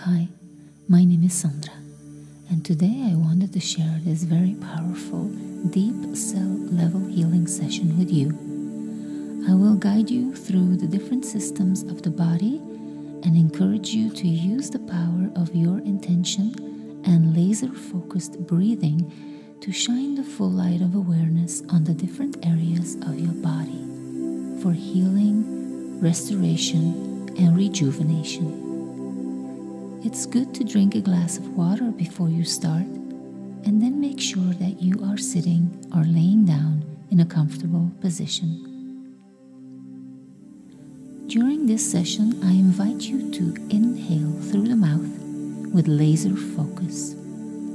Hi, my name is Sandra, and today I wanted to share this very powerful deep cell level healing session with you. I will guide you through the different systems of the body and encourage you to use the power of your intention and laser focused breathing to shine the full light of awareness on the different areas of your body for healing, restoration, and rejuvenation. It's good to drink a glass of water before you start, and then make sure that you are sitting or laying down in a comfortable position. During this session, I invite you to inhale through the mouth with laser focus.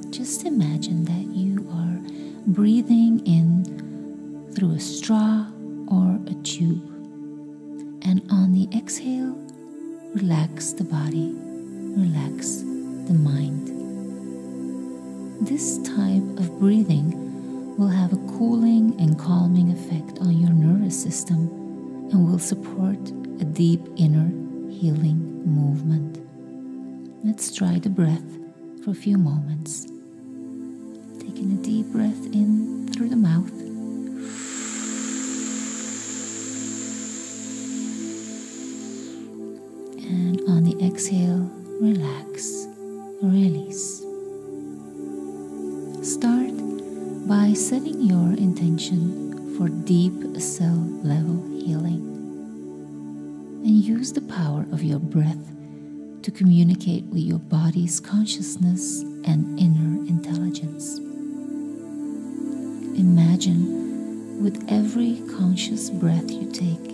Just imagine that you are breathing in through a straw or a tube, and on the exhale, relax the body relax the mind. This type of breathing will have a cooling and calming effect on your nervous system and will support a deep inner healing movement. Let's try the breath for a few moments. Taking a deep breath in through the mouth. And on the exhale, relax, release. Start by setting your intention for deep cell level healing and use the power of your breath to communicate with your body's consciousness and inner intelligence. Imagine with every conscious breath you take,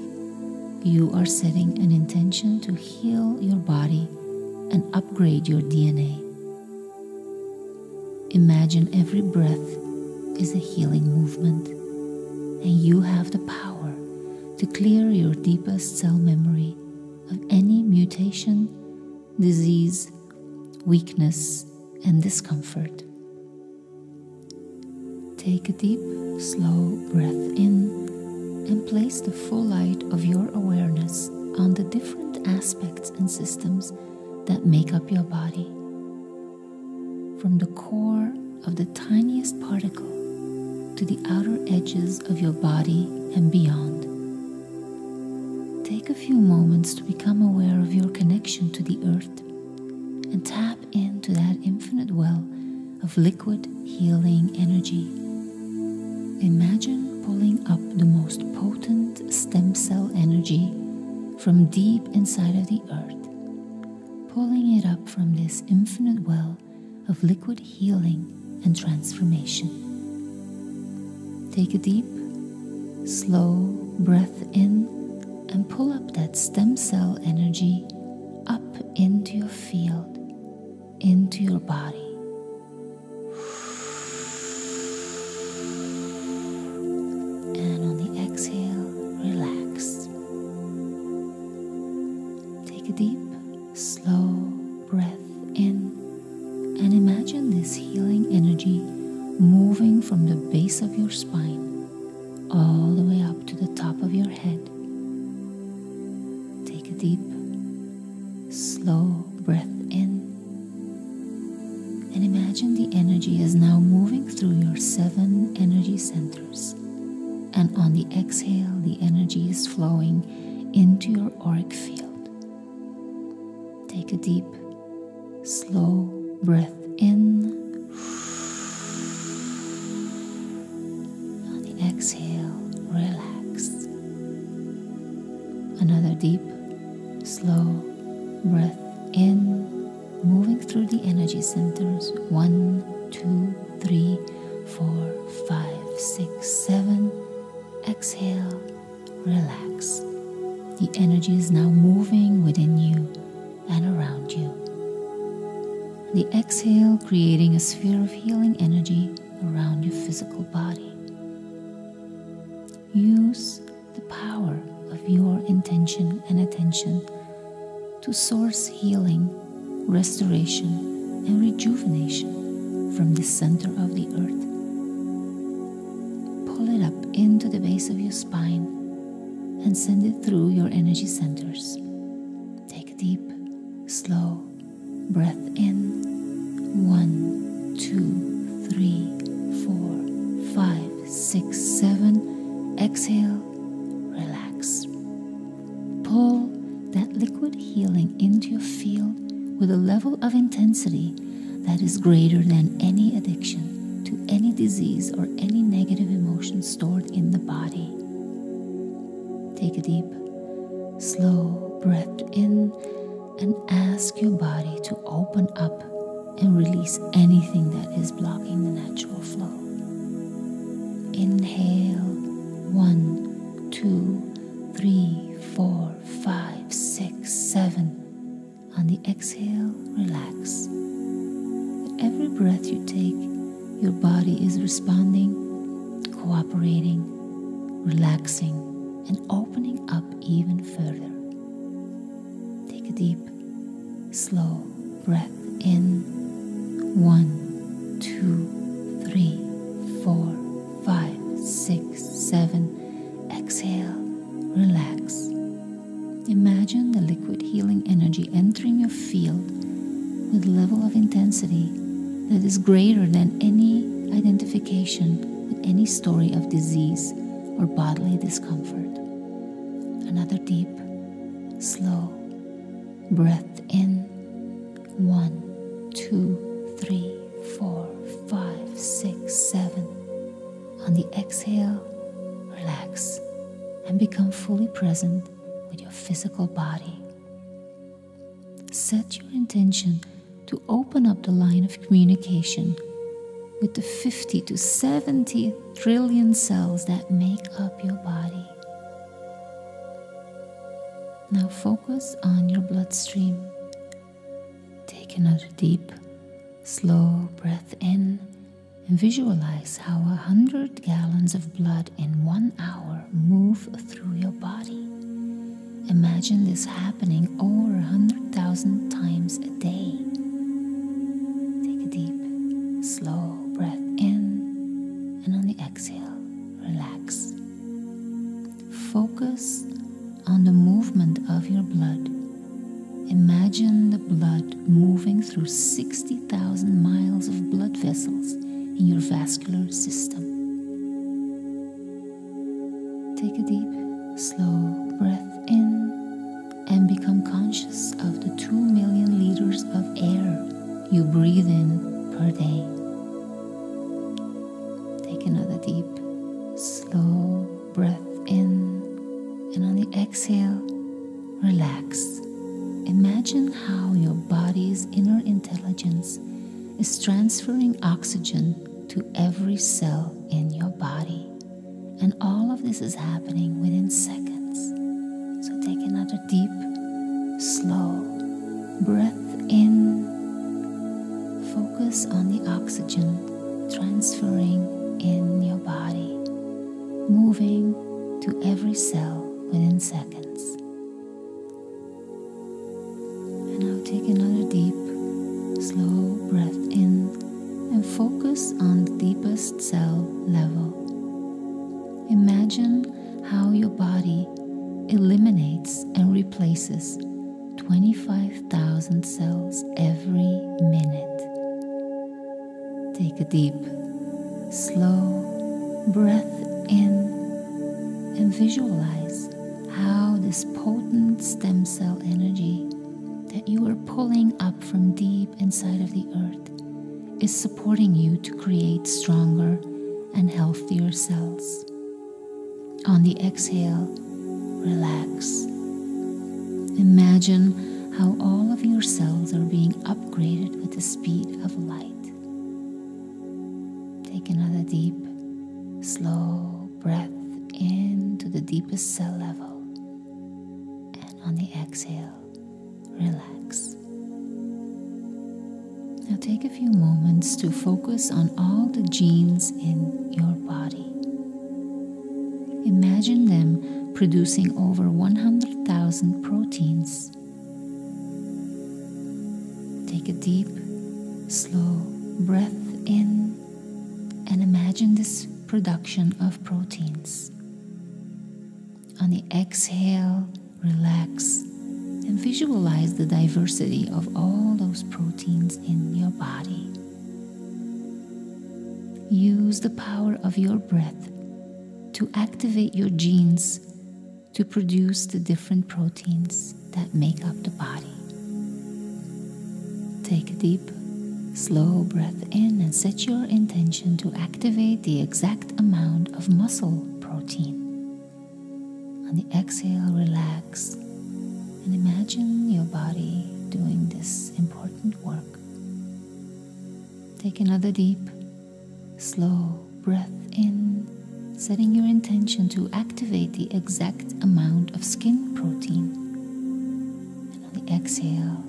you are setting an intention to heal your body and upgrade your DNA. Imagine every breath is a healing movement, and you have the power to clear your deepest cell memory of any mutation, disease, weakness, and discomfort. Take a deep, slow breath in and place the full light of your awareness on the different aspects and systems that make up your body. From the core of the tiniest particle to the outer edges of your body and beyond. Take a few moments to become aware of your connection to the earth and tap into that infinite well of liquid healing energy. Imagine pulling up the most potent stem cell energy from deep inside of the earth pulling it up from this infinite well of liquid healing and transformation. Take a deep, slow breath in and pull up that stem cell energy up into your field, into your body. Flowing into your auric field. Take a deep, slow breath in. On the exhale, relax. Another deep, slow breath in, moving through the energy centers. One, two, three, stream. Take another deep, slow breath in and visualize how a hundred gallons of blood in one hour move through your body. Imagine this happening over a hundred thousand times a day. Take a deep, slow breath in, and on the exhale, relax. Focus on the movement of your blood Imagine the blood moving through 60,000 miles of blood vessels in your vascular system. Take a deep, slow breath in and become conscious of the 2 million liters of air you breathe in per day. Take another transferring oxygen to every cell in your body. And all of this is happening produce the different proteins that make up the body. Take a deep, slow breath in and set your intention to activate the exact amount of muscle protein. On the exhale, relax and imagine your body doing this important work. Take another deep, slow breath setting your intention to activate the exact amount of skin protein. And on the exhale,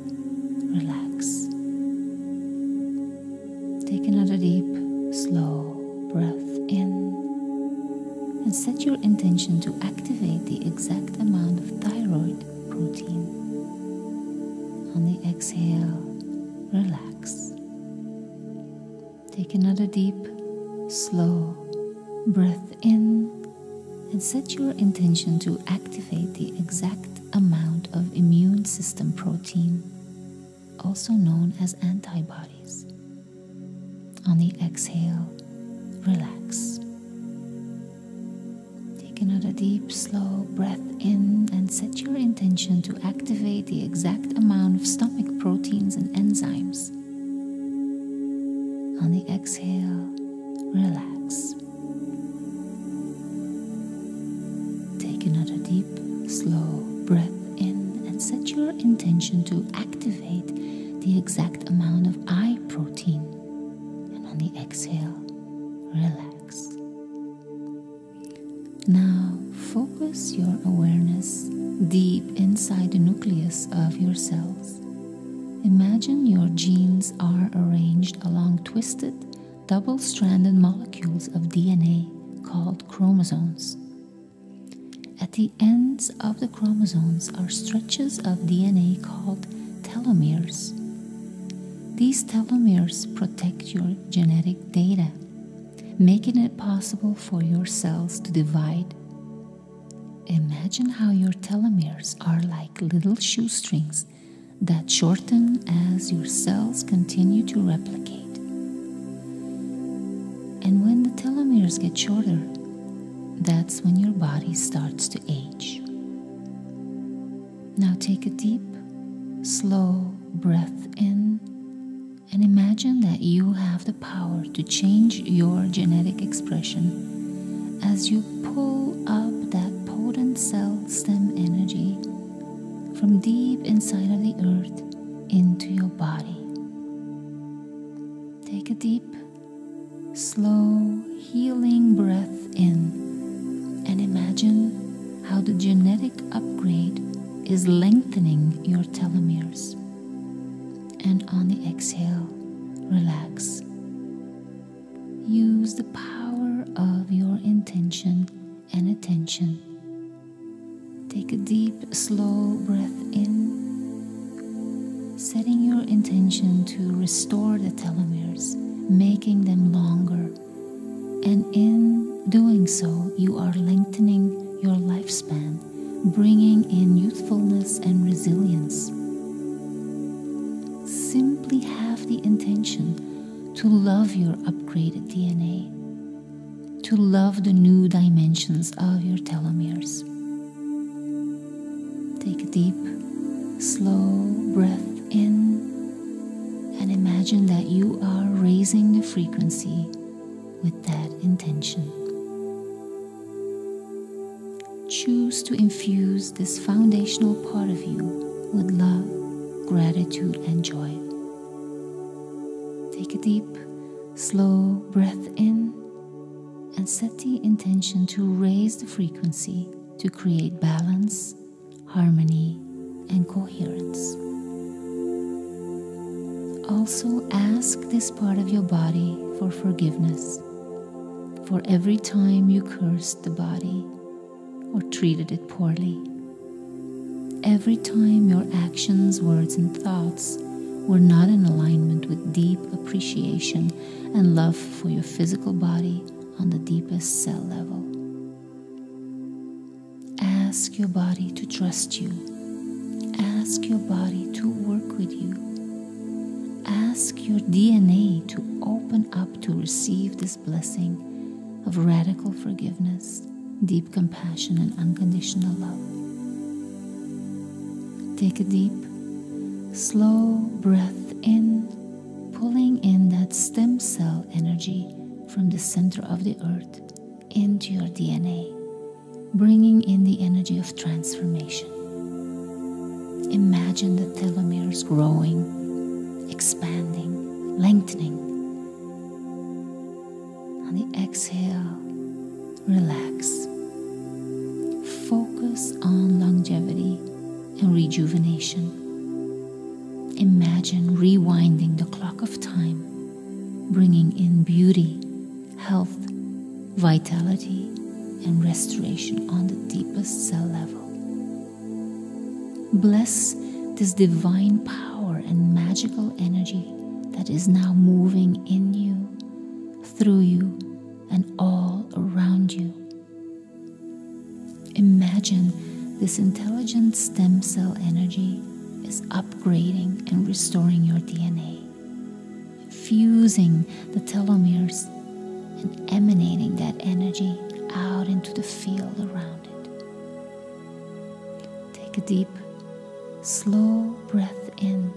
relax. Take another deep, slow breath in and set your intention to activate the exact amount of thyroid protein. On the exhale, relax. Take another deep, slow breath in and set your intention to activate the exact amount of immune system protein, also known as antibodies. On the exhale, relax. Take another deep, slow breath in and set your intention to activate the exact amount of stomach proteins and enzymes. On the exhale, relax. Another deep, slow breath in and set your intention to activate the exact amount of eye protein. And on the exhale, relax. Now focus your awareness deep inside the nucleus of your cells. Imagine your genes are arranged along twisted, double stranded molecules of DNA called chromosomes. At the ends of the chromosomes are stretches of DNA called telomeres. These telomeres protect your genetic data making it possible for your cells to divide. Imagine how your telomeres are like little shoestrings that shorten as your cells continue to replicate. And when the telomeres get shorter, that's when your body starts to age. Now take a deep, slow breath in and imagine that you have the power to change your genetic expression as you pull up that potent cell stem energy from deep inside of the earth into your body. Take a deep, slow, is lengthening your poorly every time your actions, words, and thoughts were not in alignment with deep appreciation and love for your physical body on the deepest cell level. Ask your body to trust you. Ask your body to work with you. ask your DNA to open up to receive this blessing of radical forgiveness, deep compassion, and unconditional love. Take a deep, slow breath in, pulling in that stem cell energy from the center of the earth into your DNA, bringing in the energy of transformation. Imagine the telomeres growing, expanding, lengthening. On the exhale, relax. Focus on longevity and rejuvenation. Imagine rewinding the clock of time, bringing in beauty, health, vitality, and restoration on the deepest cell level. Bless this divine power and magical energy that is now moving in you, through you, and all around you. Imagine this intelligent stem cell energy is upgrading and restoring your DNA, fusing the telomeres and emanating that energy out into the field around it. Take a deep, slow breath in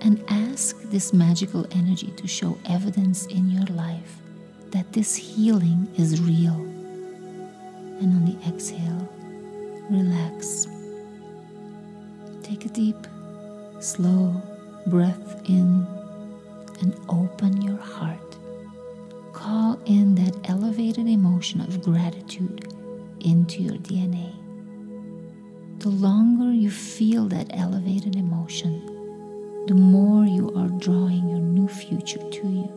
and ask this magical energy to show evidence in your life that this healing is real. And on the exhale, relax. Take a deep, slow breath in and open your heart call in that elevated emotion of gratitude into your DNA. The longer you feel that elevated emotion, the more you are drawing your new future to you.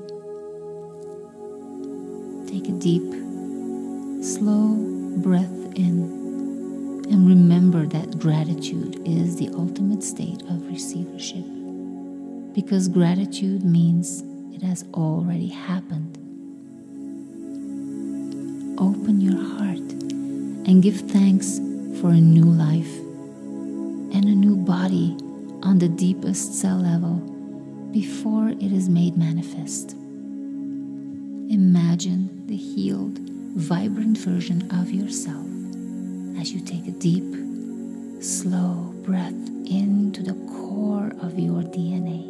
Take a deep, slow breath gratitude is the ultimate state of receivership because gratitude means it has already happened open your heart and give thanks for a new life and a new body on the deepest cell level before it is made manifest. Imagine the healed, vibrant version of yourself as you take a deep, slow breath into the core of your DNA.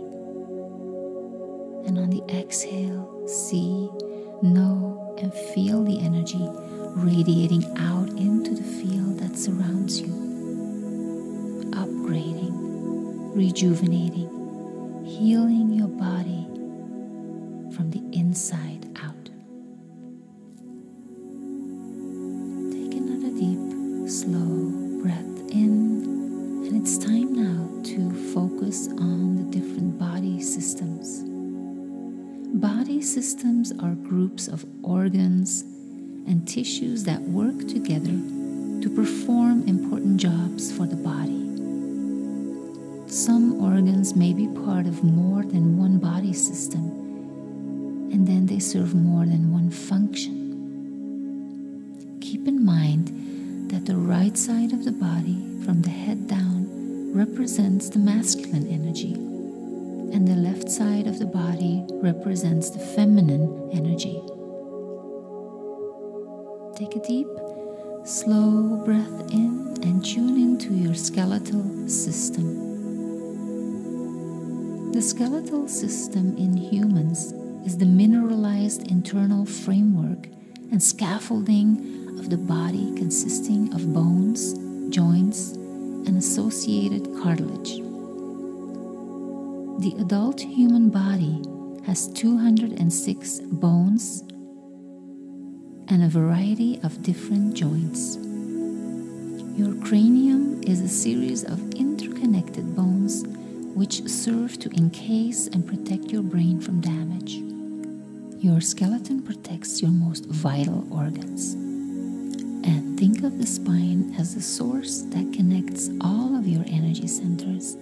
Your skeleton protects your most vital organs. And think of the spine as the source that connects all of your energy centers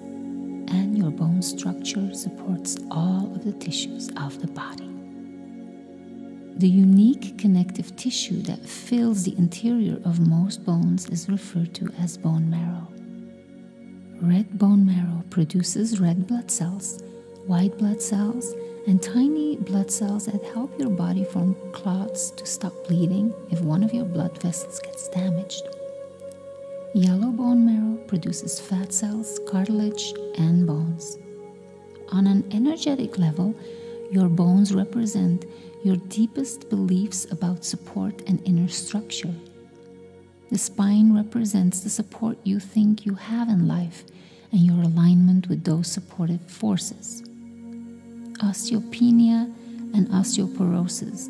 and your bone structure supports all of the tissues of the body. The unique connective tissue that fills the interior of most bones is referred to as bone marrow. Red bone marrow produces red blood cells, white blood cells, and tiny blood cells that help your body form clots to stop bleeding if one of your blood vessels gets damaged. Yellow bone marrow produces fat cells, cartilage, and bones. On an energetic level, your bones represent your deepest beliefs about support and inner structure. The spine represents the support you think you have in life and your alignment with those supportive forces. Osteopenia and osteoporosis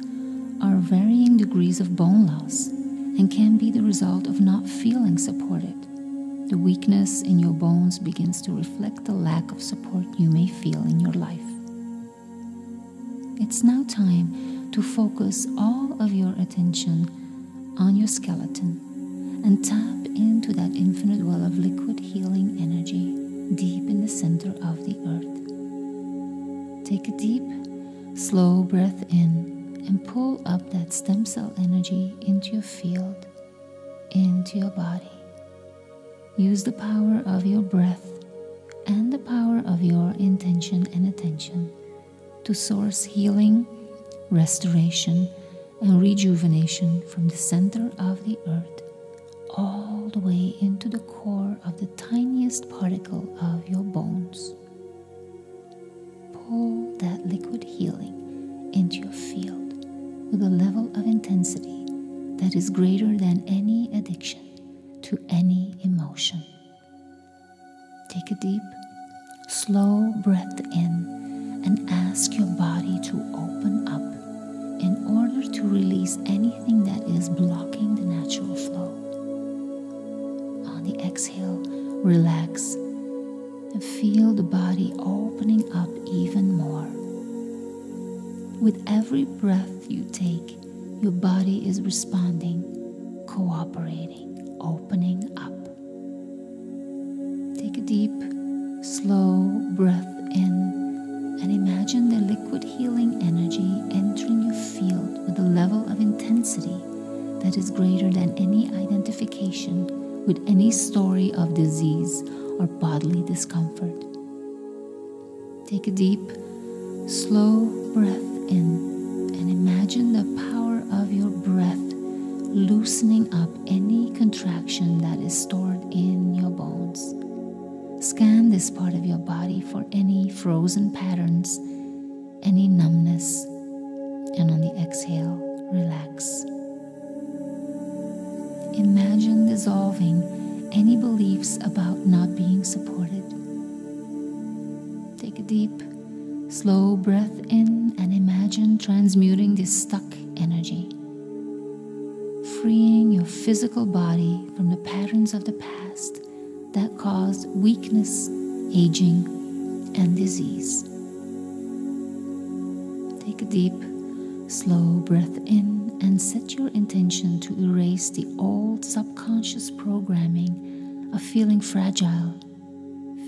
are varying degrees of bone loss and can be the result of not feeling supported. The weakness in your bones begins to reflect the lack of support you may feel in your life. It's now time to focus all of your attention on your skeleton and tap into that infinite well of liquid healing energy deep in the center of the earth. Take a deep, slow breath in and pull up that stem cell energy into your field, into your body. Use the power of your breath and the power of your intention and attention to source healing, restoration, and rejuvenation from the center of the earth all the way into the core of the tiniest particle of your bones. Pull that liquid healing into your field with a level of intensity that is greater than any addiction to any emotion. Take a deep, slow breath in and ask your body to open up in order to release anything that is blocking the natural flow On the exhale, relax, and feel the body opening up even more. With every breath you take, your body is responding, cooperating, opening up. Take a deep, slow breath in and imagine the liquid healing energy entering your field with a level of intensity that is greater than any identification with any story of disease or bodily discomfort. Take a deep, slow breath in and imagine the power of your breath loosening up any contraction that is stored in your bones. Scan this part of your body for any frozen patterns, any numbness, and on the exhale, relax. Imagine dissolving any beliefs about not being supported. Deep, slow breath in and imagine transmuting this stuck energy, freeing your physical body from the patterns of the past that cause weakness, aging, and disease. Take a deep, slow breath in and set your intention to erase the old subconscious programming of feeling fragile,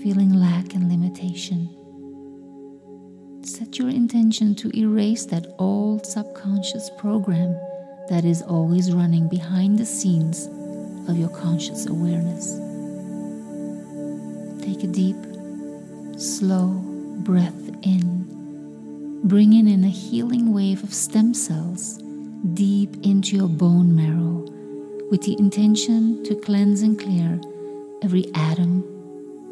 feeling lack and limitation. Set your intention to erase that old subconscious program that is always running behind the scenes of your conscious awareness. Take a deep, slow breath in, bringing in a healing wave of stem cells deep into your bone marrow with the intention to cleanse and clear every atom,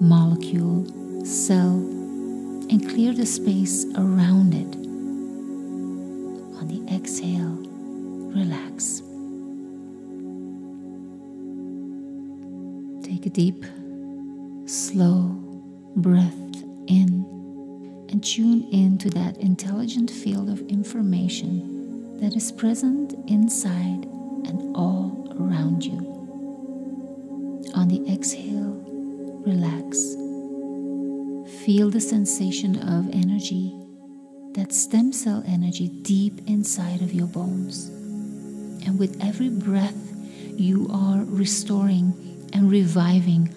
molecule, cell, and clear the space around it. On the exhale, relax. Take a deep, slow breath in and tune into that intelligent field of information that is present inside and all around you. On the exhale, relax. Feel the sensation of energy, that stem cell energy deep inside of your bones. And with every breath, you are restoring and reviving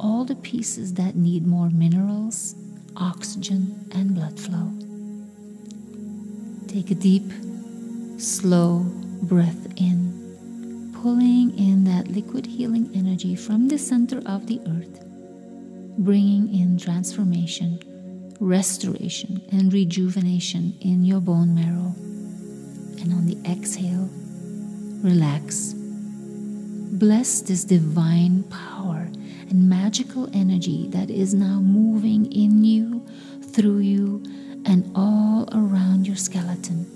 all the pieces that need more minerals, oxygen, and blood flow. Take a deep slow breath in, pulling in that liquid healing energy from the center of the earth, bringing in transformation, restoration and rejuvenation in your bone marrow. And on the exhale, relax. Bless this divine power and magical energy that is now moving in you, through you, and all around your skeleton.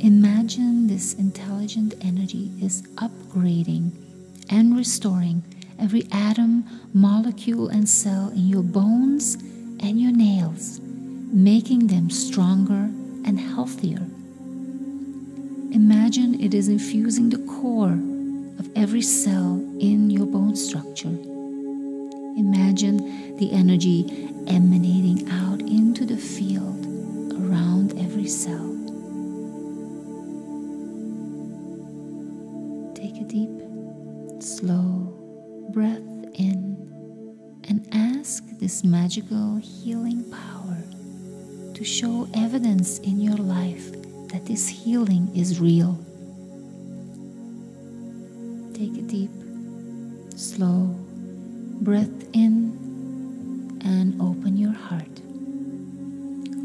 Imagine this intelligent energy is upgrading and restoring every atom, molecule, and cell in your bones and your nails, making them stronger and healthier. Imagine it is infusing the core of every cell in your bone structure. Imagine the energy emanating out into the field around every cell. Take a deep, slow breath in and ask this magical healing power to show evidence in your life that this healing is real. Take a deep, slow breath in and open your heart.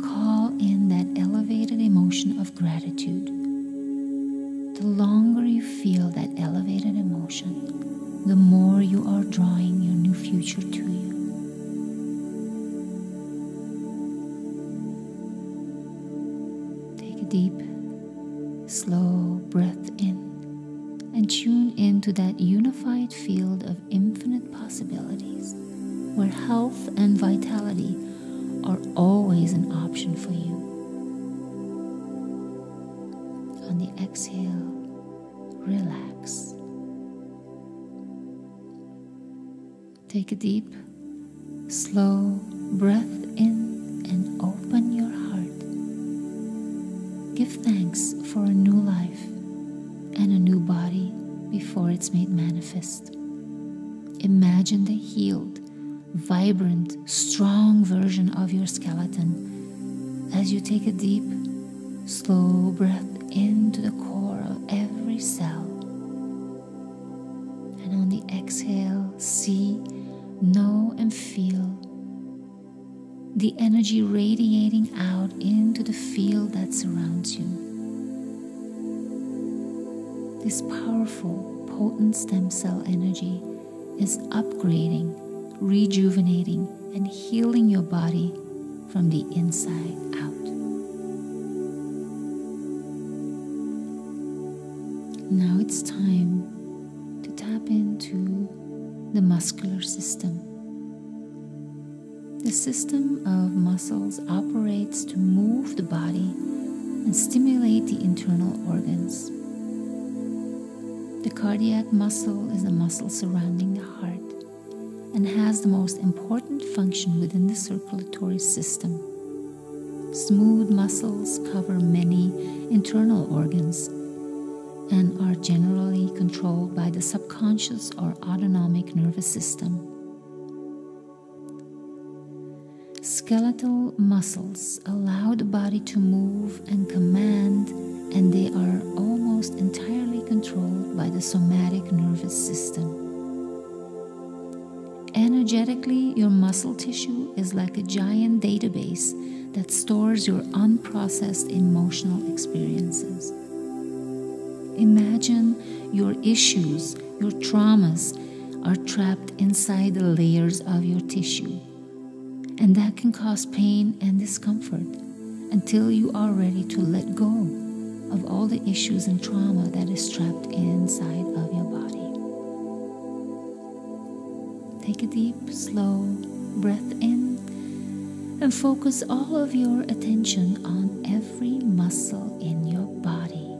Call in that elevated emotion of gratitude. Feel the energy radiating out into the field that surrounds you. This powerful, potent stem cell energy is upgrading, rejuvenating, and healing your body from the inside out. Now it's time to tap into the muscular system. The system of muscles operates to move the body and stimulate the internal organs. The cardiac muscle is the muscle surrounding the heart and has the most important function within the circulatory system. Smooth muscles cover many internal organs and are generally controlled by the subconscious or autonomic nervous system. Skeletal muscles allow the body to move and command, and they are almost entirely controlled by the somatic nervous system. Energetically, your muscle tissue is like a giant database that stores your unprocessed emotional experiences. Imagine your issues, your traumas are trapped inside the layers of your tissue and that can cause pain and discomfort until you are ready to let go of all the issues and trauma that is trapped inside of your body. Take a deep, slow breath in and focus all of your attention on every muscle in your body.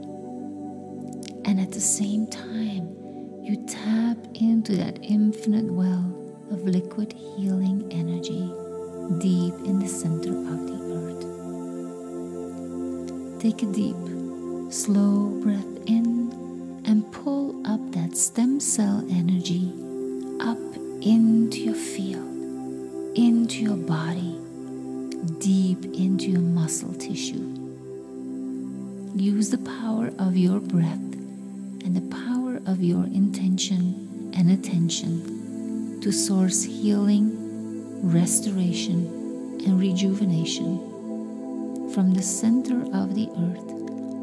And at the same time, you tap into that infinite well of liquid healing energy deep in the center of the earth. Take a deep, slow breath in and pull up that stem cell energy up into your field, into your body, deep into your muscle tissue. Use the power of your breath and the power of your intention and attention to source healing restoration, and rejuvenation from the center of the earth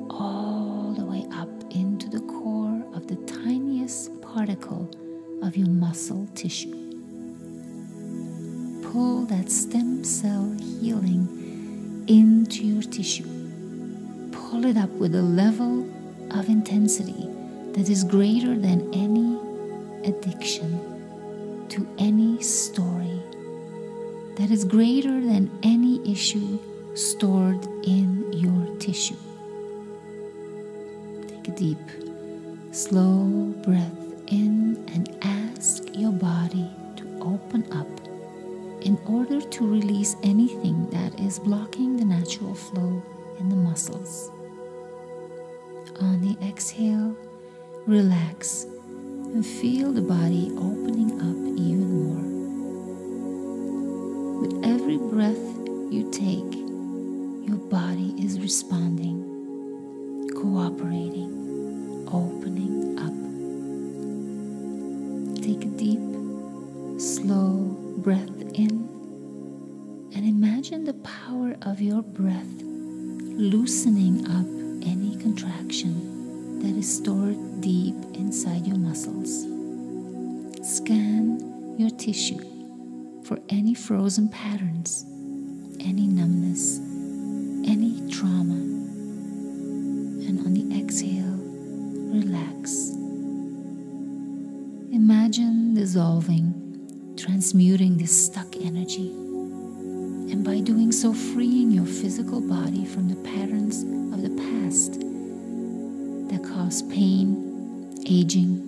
all the way up into the core of the tiniest particle of your muscle tissue. Pull that stem cell healing into your tissue. Pull it up with a level of intensity that is greater than any addiction to any story, that is greater than any issue stored in your tissue. Take a deep, slow breath in and ask your body to open up in order to release anything that is blocking the natural flow in the muscles. On the exhale, relax and feel the body opening responding, cooperating, opening up. Take a deep, slow breath in and imagine the power of your breath loosening up any contraction that is stored deep inside your muscles. Scan your tissue for any frozen patterns, any numbness, trauma. And on the exhale, relax. Imagine dissolving, transmuting this stuck energy. And by doing so, freeing your physical body from the patterns of the past that cause pain, aging,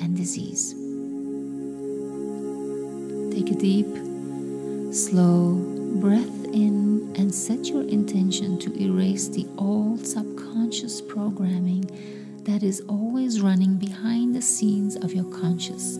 and disease. Take a deep, slow breath that is always running behind the scenes of your conscious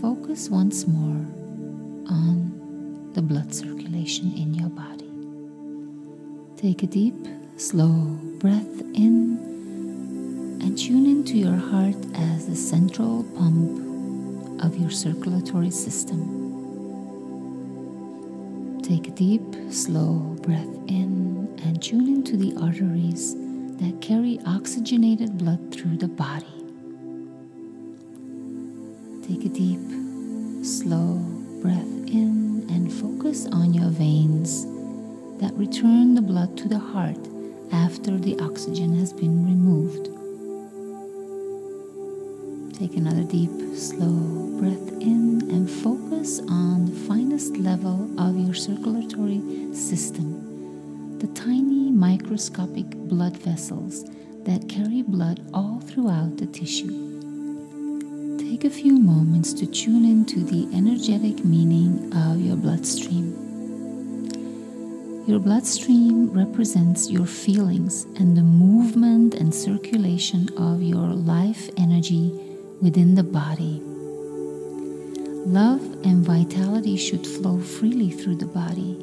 focus once more on the blood circulation in your body. Take a deep, slow breath in and tune into your heart as the central pump of your circulatory system. Take a deep, slow breath in and tune into the arteries that carry oxygenated blood through the body. A deep, slow breath in and focus on your veins that return the blood to the heart after the oxygen has been removed. Take another deep, slow breath in and focus on the finest level of your circulatory system, the tiny microscopic blood vessels that carry blood all throughout the tissue. Take a few moments to tune into the energetic meaning of your bloodstream. Your bloodstream represents your feelings and the movement and circulation of your life energy within the body. Love and vitality should flow freely through the body,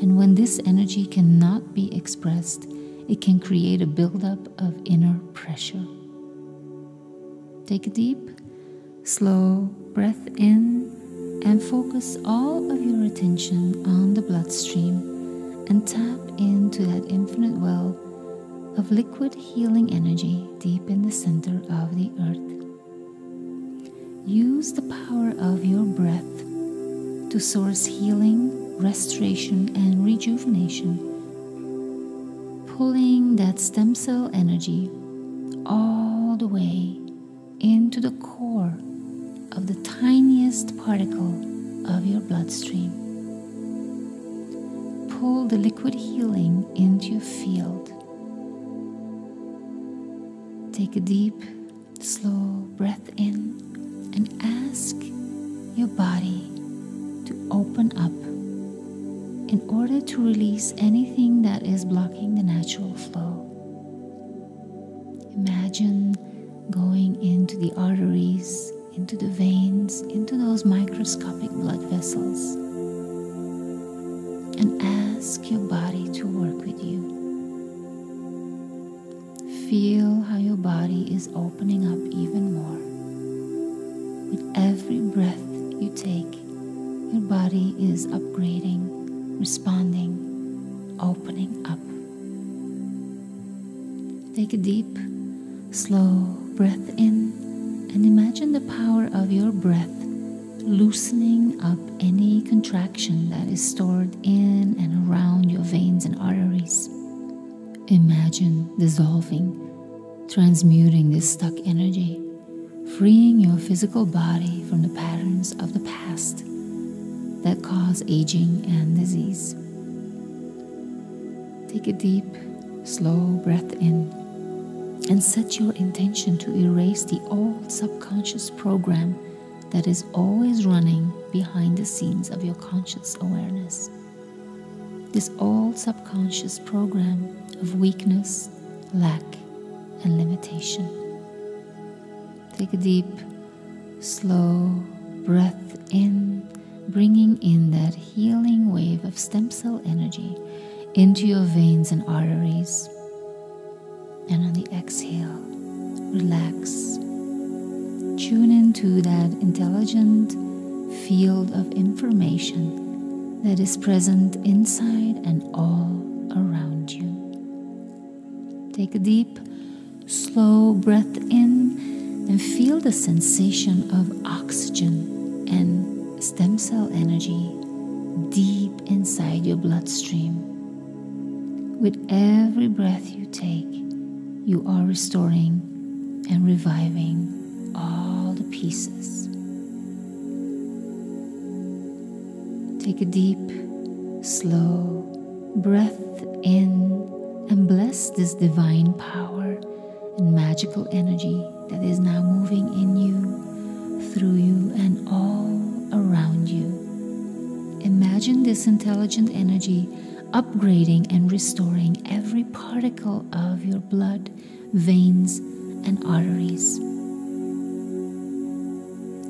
and when this energy cannot be expressed, it can create a buildup of inner pressure. Take a deep, slow breath in and focus all of your attention on the bloodstream and tap into that infinite well of liquid healing energy deep in the center of the earth. Use the power of your breath to source healing, restoration, and rejuvenation, pulling that stem cell energy all the way into the core of the tiniest particle of your bloodstream pull the liquid healing into your field. Take a deep, slow breath in and ask your body to open up in order to release anything that is blocking the natural flow. Imagine going into the arteries, into the veins, into those microscopic blood vessels, and ask your body to work with you. Feel how your body is opening up even more. With every breath you take, your body is upgrading, responding, opening up. Take a deep, slow breath in and imagine the power of your breath loosening up any contraction that is stored in and around your veins and arteries. Imagine dissolving, transmuting this stuck energy, freeing your physical body from the patterns of the past that cause aging and disease. Take a deep, slow breath in and set your intention to erase the old subconscious program that is always running behind the scenes of your conscious awareness. This old subconscious program of weakness, lack, and limitation. Take a deep, slow breath in, bringing in that healing wave of stem cell energy into your veins and arteries. And on the exhale, relax tune into that intelligent field of information that is present inside and all around you. Take a deep, slow breath in and feel the sensation of oxygen and stem cell energy deep inside your bloodstream. With every breath you take, you are restoring and reviving all the pieces. Take a deep, slow breath in and bless this divine power and magical energy that is now moving in you, through you, and all around you. Imagine this intelligent energy upgrading and restoring every particle of your blood, veins, and arteries.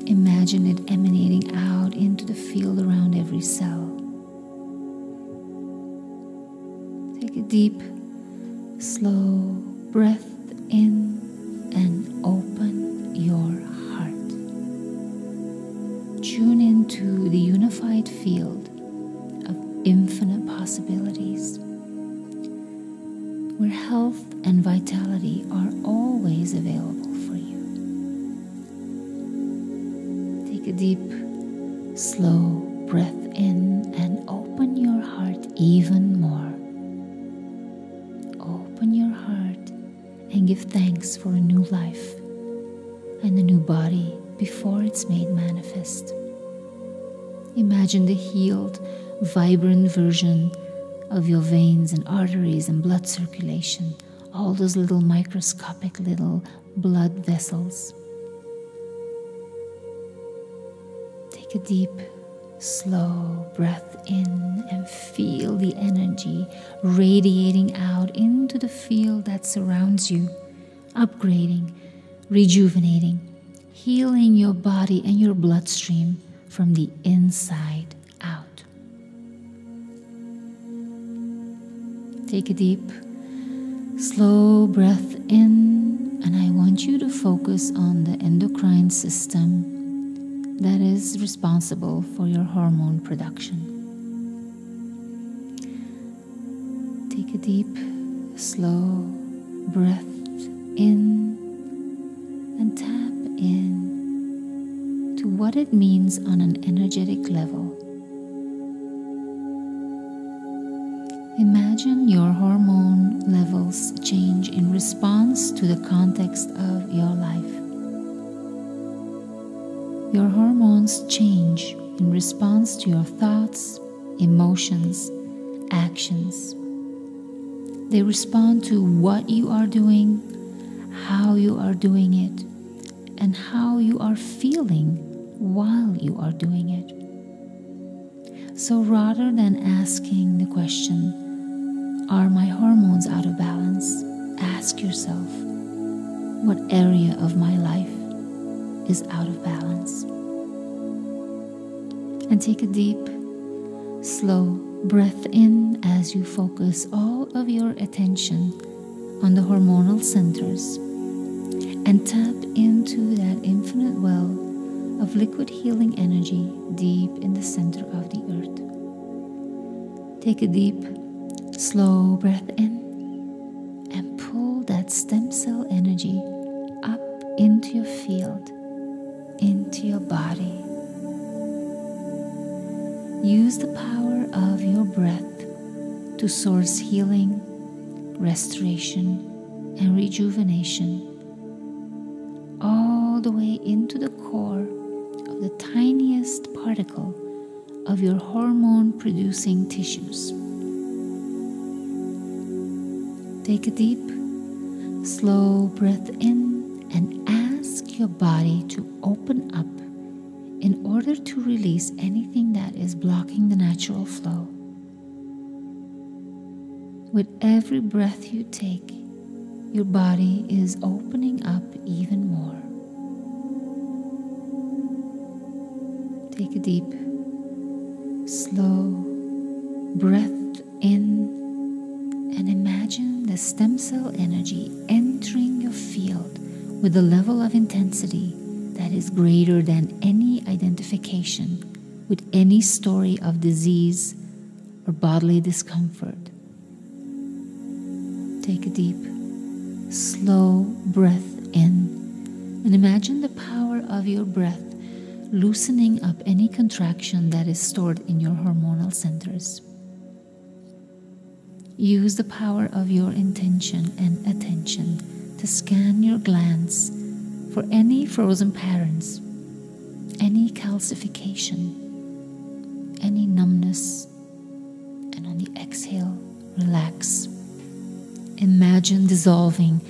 Imagine it emanating out into the field around every cell. Take a deep, slow breath in vibrant version of your veins and arteries and blood circulation, all those little microscopic little blood vessels. Take a deep, slow breath in and feel the energy radiating out into the field that surrounds you, upgrading, rejuvenating, healing your body and your bloodstream from the inside Take a deep, slow breath in, and I want you to focus on the endocrine system that is responsible for your hormone production. Take a deep, slow breath in and tap in to what it means on an energetic level Imagine your hormone levels change in response to the context of your life. Your hormones change in response to your thoughts, emotions, actions. They respond to what you are doing, how you are doing it, and how you are feeling while you are doing it. So rather than asking the question, are my hormones out of balance? Ask yourself, what area of my life is out of balance? And take a deep, slow breath in as you focus all of your attention on the hormonal centers and tap into that infinite well of liquid healing energy deep in the center of the earth. Take a deep Slow breath in and pull that stem cell energy up into your field, into your body. Use the power of your breath to source healing, restoration, and rejuvenation all the way into the core of the tiniest particle of your hormone producing tissues. Take a deep, slow breath in and ask your body to open up in order to release anything that is blocking the natural flow. With every breath you take, your body is opening up even more. Take a deep, slow breath of intensity that is greater than any identification with any story of disease or bodily discomfort. Take a deep, slow breath in and imagine the power of your breath loosening up any contraction that is stored in your hormonal centers. Use the power of your intention and attention to scan your glands for any frozen patterns, any calcification, any numbness, and on the exhale, relax. Imagine dissolving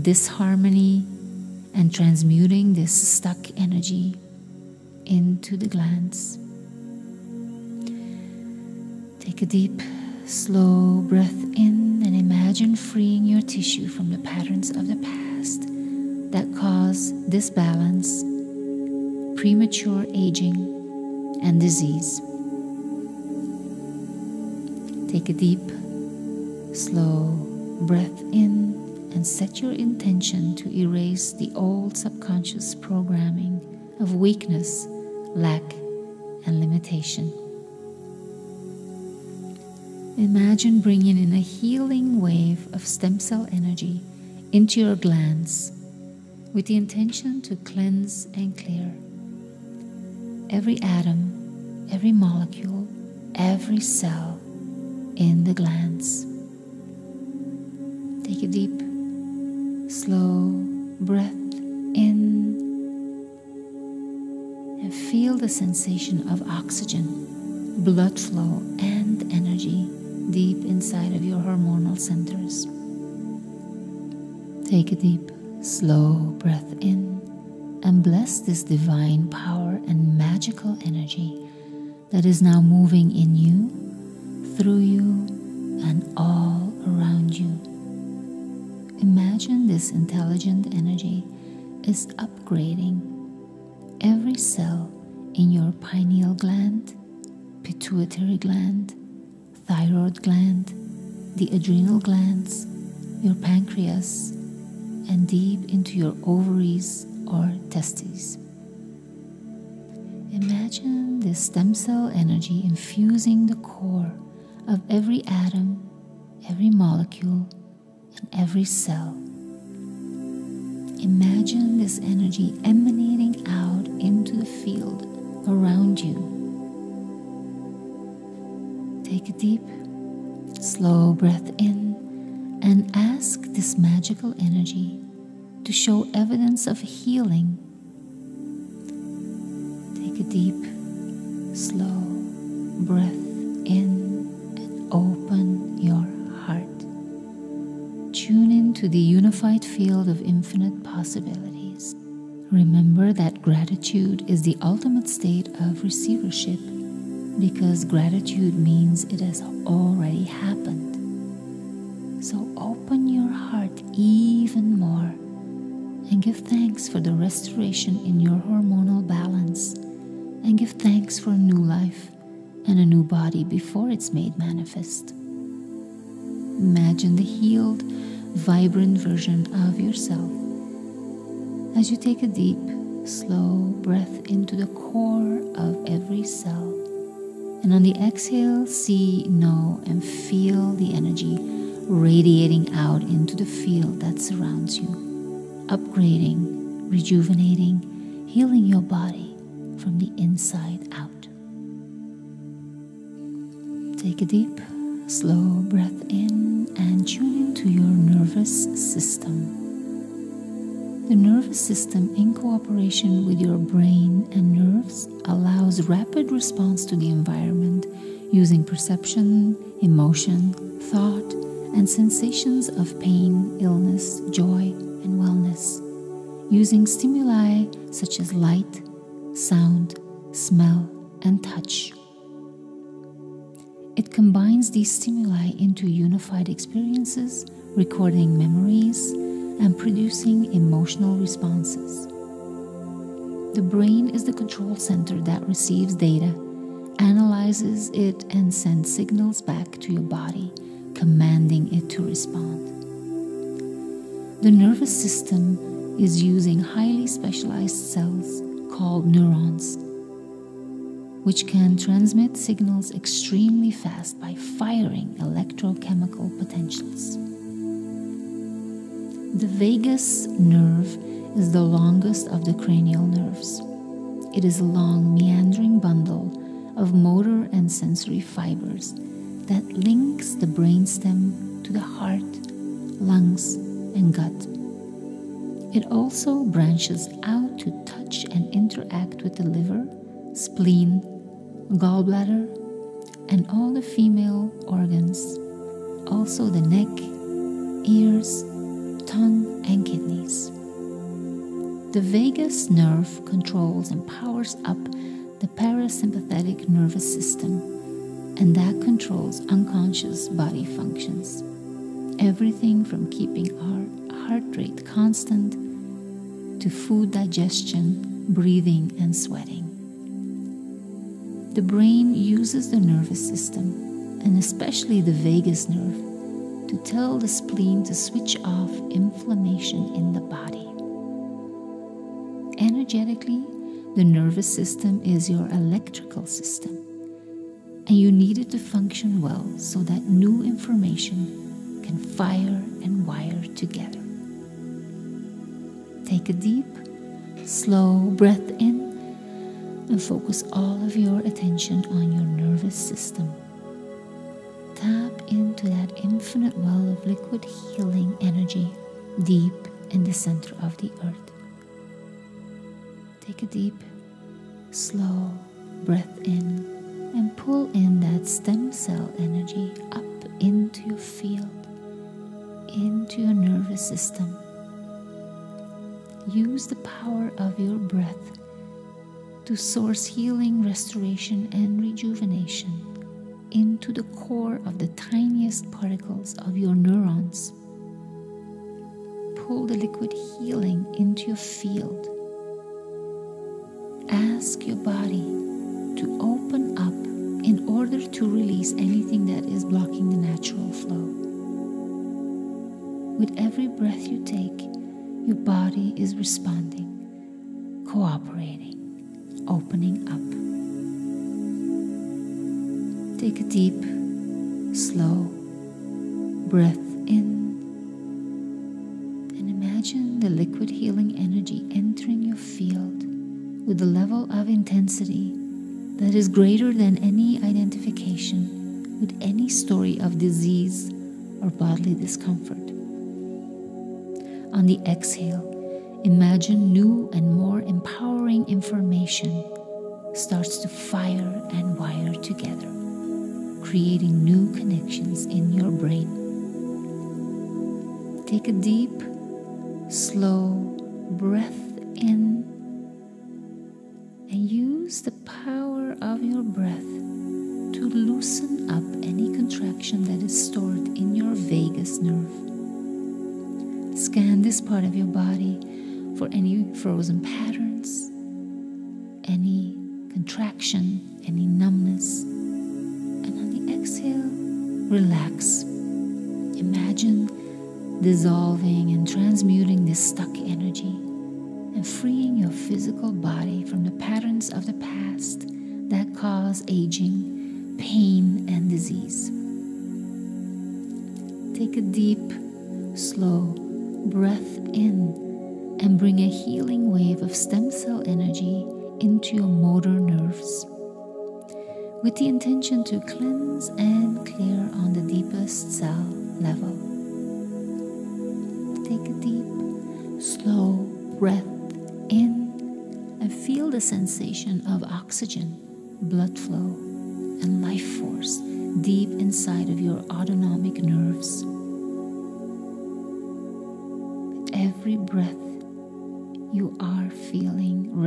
disharmony and transmuting this stuck energy into the glands. Take a deep, slow breath in and imagine freeing your tissue from the patterns of the past that cause disbalance, premature aging, and disease. Take a deep, slow breath in and set your intention to erase the old subconscious programming of weakness, lack, and limitation. Imagine bringing in a healing wave of stem cell energy into your glands with the intention to cleanse and clear every atom, every molecule, every cell in the glands. Take a deep, slow breath in and feel the sensation of oxygen, blood flow, and energy deep inside of your hormonal centers. Take a deep, slow breath in and bless this divine power and magical energy that is now moving in you through you and all around you. Imagine this intelligent energy is upgrading every cell in your pineal gland, pituitary gland, thyroid gland, the adrenal glands, your pancreas, and deep into your ovaries or testes. Imagine this stem cell energy infusing the core of every atom, every molecule, and every cell. Imagine this energy emanating out into the field around you. Take a deep, slow breath in and ask this magical energy to show evidence of healing. Take a deep, slow breath in and open your heart. Tune into the unified field of infinite possibilities. Remember that gratitude is the ultimate state of receivership because gratitude means it has already happened. Give thanks for the restoration in your hormonal balance and give thanks for a new life and a new body before it's made manifest. Imagine the healed, vibrant version of yourself as you take a deep, slow breath into the core of every cell. And on the exhale, see, know, and feel the energy radiating out into the field that surrounds you, upgrading, rejuvenating, healing your body from the inside out. Take a deep, slow breath in and tune into your nervous system. The nervous system, in cooperation with your brain and nerves, allows rapid response to the environment using perception, emotion, thought, and sensations of pain, illness, joy, and wellness, using stimuli such as light, sound, smell, and touch it combines these stimuli into unified experiences, recording memories, and producing emotional responses. The brain is the control center that receives data, analyzes it, and sends signals back to your body, commanding it to respond. The nervous system is using highly specialized cells called neurons which can transmit signals extremely fast by firing electrochemical potentials. The vagus nerve is the longest of the cranial nerves. It is a long, meandering bundle of motor and sensory fibers that links the brainstem to the heart, lungs, and gut. It also branches out to touch and interact with the liver, spleen, gallbladder, and all the female organs, also the neck, ears, tongue, and kidneys. The vagus nerve controls and powers up the parasympathetic nervous system, and that controls unconscious body functions. Everything from keeping our heart rate constant to food digestion, breathing, and sweating. The brain uses the nervous system, and especially the vagus nerve, to tell the spleen to switch off inflammation in the body. Energetically, the nervous system is your electrical system, and you need it to function well so that new information can fire and wire together. Take a deep, slow breath in and focus all of your attention on your nervous system. Tap into that infinite well of liquid healing energy deep in the center of the earth. Take a deep, slow breath in and pull in that stem cell energy up into your field, into your nervous system. Use the power of your breath to source healing, restoration, and rejuvenation into the core of the tiniest particles of your neurons. Pull the liquid healing into your field. Ask your body to open up in order to release anything that is blocking the natural flow. With every breath you take, your body is responding, cooperating opening up. Take a deep, slow breath in and imagine the liquid healing energy entering your field with a level of intensity that is greater than any identification with any story of disease or bodily discomfort. On the exhale, Imagine new and more empowering information starts to fire and wire together, creating new connections in your brain. Take a deep, slow breath part of your body for any frozen patterns, any contraction, any numbness. And on the exhale, relax. Imagine dissolving and transmuting this stuck energy and freeing your physical body from the patterns of the past that cause aging, healing wave of stem cell energy into your motor nerves with the intention to cleanse and clear on the deepest cell level. Take a deep, slow breath in and feel the sensation of oxygen, blood flow, and life force deep inside of your autonomic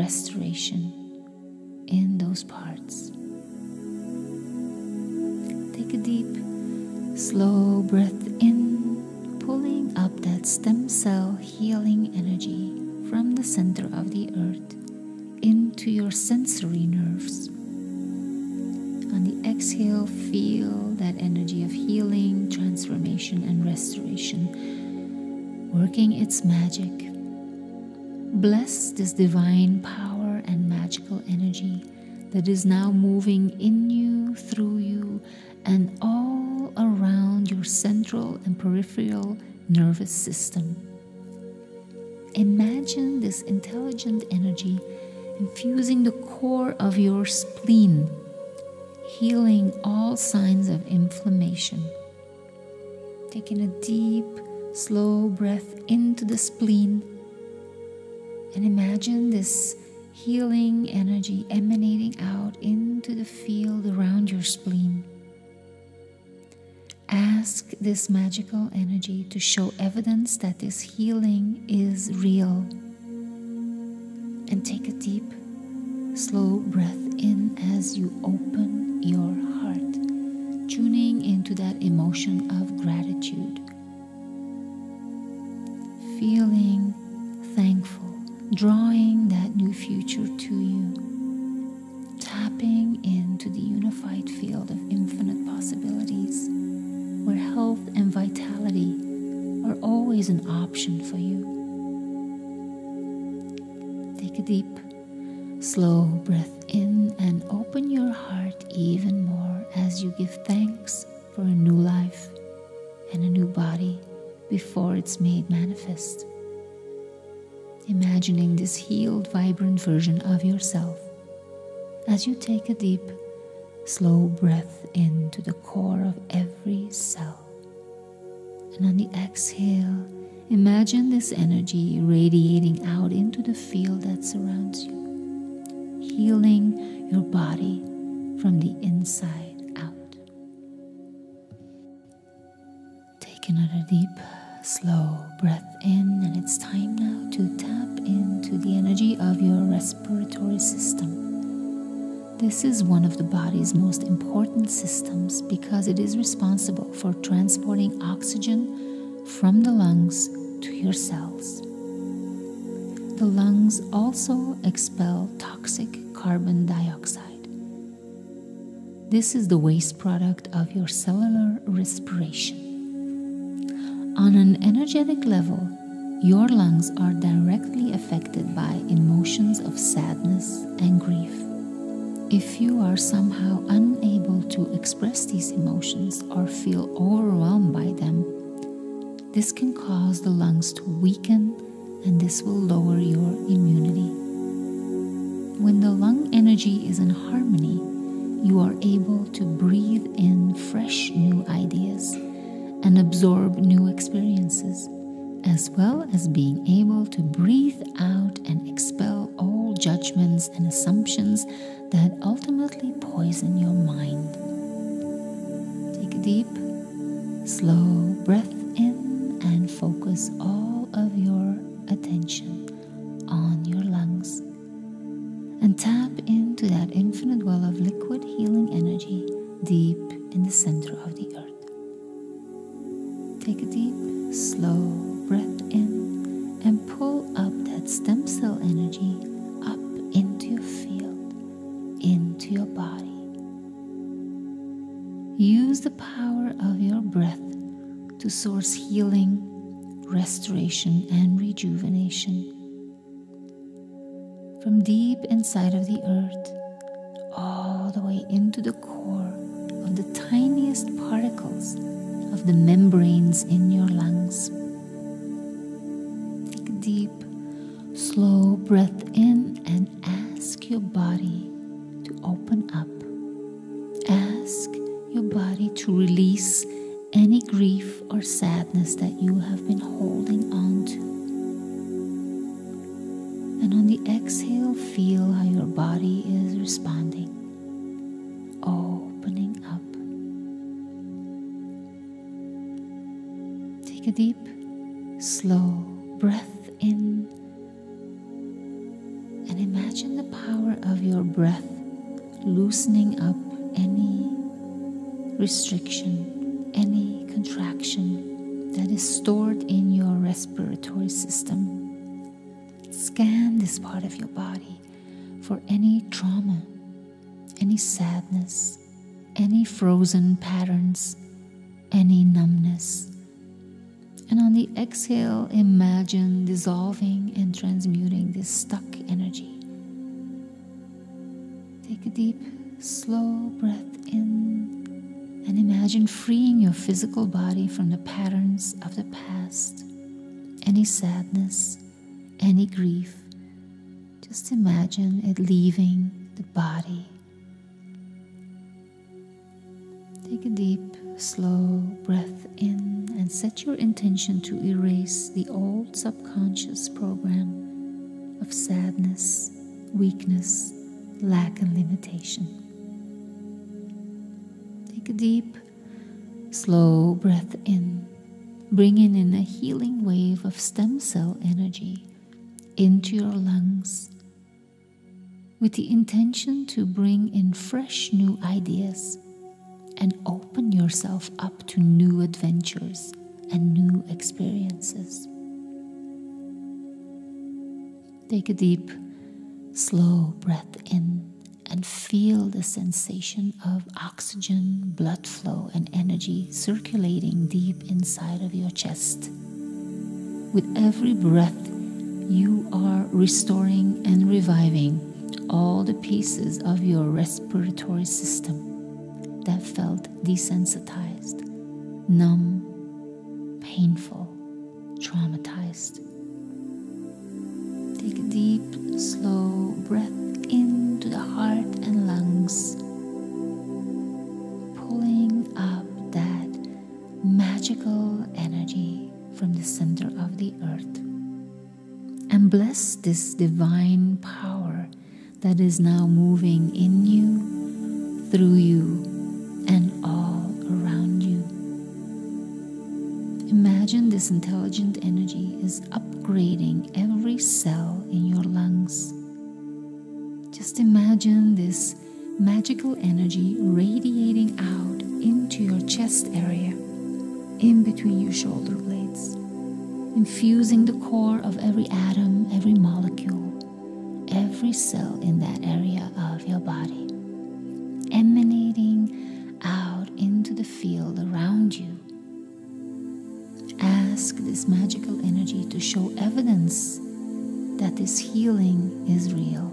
restoration in those parts. Take a deep, slow breath in, pulling up that stem cell healing energy from the center of the earth into your sensory nerves. On the exhale, feel that energy of healing, transformation, and restoration working its magic Bless this divine power and magical energy that is now moving in you, through you, and all around your central and peripheral nervous system. Imagine this intelligent energy infusing the core of your spleen, healing all signs of inflammation. Taking a deep, slow breath into the spleen and imagine this healing energy emanating out into the field around your spleen. Ask this magical energy to show evidence that this healing is real. and take a deep, slow breath in as you open your heart, tuning into that emotion of gratitude. Feeling drawing that new future healed, vibrant version of yourself as you take a deep, slow breath into the core of every cell. And on the exhale, imagine this energy radiating out into the field that surrounds you, healing your body from the inside out. Take another deep, slow breath in, and it's time now to tap into the energy of your respiratory system. This is one of the body's most important systems because it is responsible for transporting oxygen from the lungs to your cells. The lungs also expel toxic carbon dioxide. This is the waste product of your cellular respiration. On an energetic level, your lungs are directly affected by emotions of sadness and grief. If you are somehow unable to express these emotions or feel overwhelmed by them, this can cause the lungs to weaken and this will lower your immunity. When the lung energy is in harmony, you are able to breathe in fresh new ideas and absorb new experiences, as well as being able to breathe out and expel all judgments and assumptions that ultimately poison your mind. Take a deep, slow breath in and focus all loosening up any restriction, any contraction that is stored in your respiratory system. Scan this part of your body for any trauma, any sadness, any frozen patterns, any numbness. And on the exhale, imagine dissolving and transmuting this stuck energy Take a deep, slow breath in and imagine freeing your physical body from the patterns of the past, any sadness, any grief. Just imagine it leaving the body. Take a deep, slow breath in and set your intention to erase the old subconscious program of sadness, weakness, lack, and limitation. Take a deep, slow breath in, bringing in a healing wave of stem cell energy into your lungs with the intention to bring in fresh new ideas and open yourself up to new adventures and new experiences. Take a deep, slow breath in and feel the sensation of oxygen, blood flow, and energy circulating deep inside of your chest. With every breath, you are restoring and reviving all the pieces of your respiratory system that felt desensitized, numb, painful, traumatized. Take a deep, slow breath into the heart and lungs, pulling up that magical energy from the center of the earth. And bless this divine power that is now moving in you, through you, and all around you. Imagine this intelligent energy is upgrading cell in your lungs. Just imagine this magical energy radiating out into your chest area, in between your shoulder blades, infusing the core of every atom, every molecule every cell in that area of your body, emanating out into the field around you. Ask this magical energy to show evidence that this healing is real.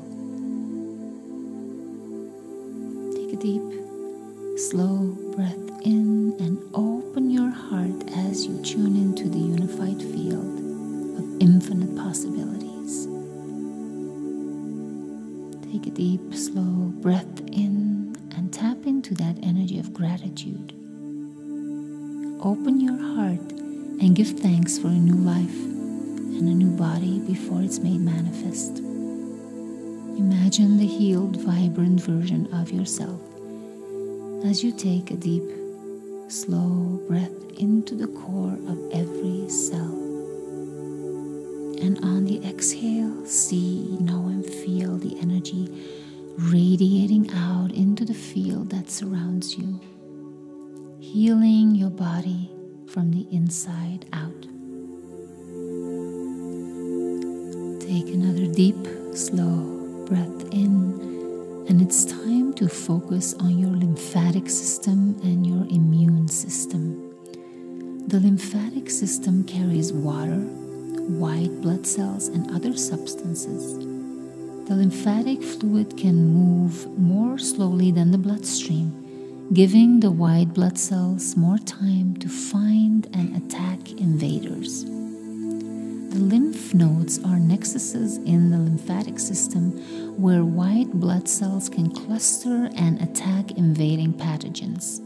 Take a deep, slow breath in and open your heart as you tune into the unified field of infinite possibilities. Take a deep, slow breath in and tap into that energy of gratitude. Open your heart and give thanks for a new life a new body before it's made manifest. Imagine the healed, vibrant version of yourself as you take a deep, slow breath into the core of every cell. And on the exhale, see, know, and feel the energy radiating out into the field that surrounds you, healing your body from the inside out. Take another deep, slow breath in, and it's time to focus on your lymphatic system and your immune system. The lymphatic system carries water white blood cells, and other substances. The lymphatic fluid can move more slowly than the bloodstream, giving the white blood cells more time to find and attack invaders. The lymph nodes are nexuses in the lymphatic system where white blood cells can cluster and attack invading pathogens.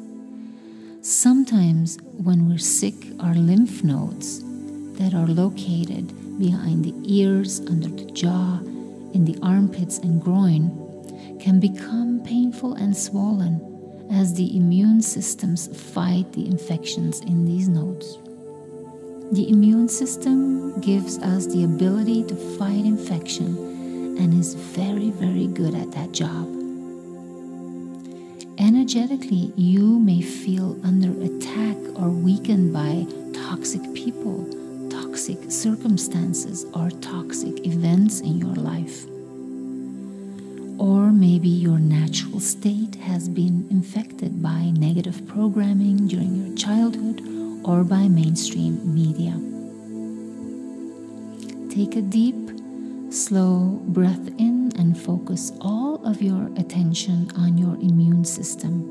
Sometimes, when we're sick, our lymph nodes that are located behind the ears, under the jaw, in the armpits and groin can become painful and swollen as the immune systems fight the infections in these nodes. The immune system gives us the ability to fight infection and is very, very good at that job. Energetically, you may feel under attack or weakened by toxic people toxic circumstances or toxic events in your life. Or maybe your natural state has been infected by negative programming during your childhood or by mainstream media. Take a deep, slow breath in and focus all of your attention on your immune system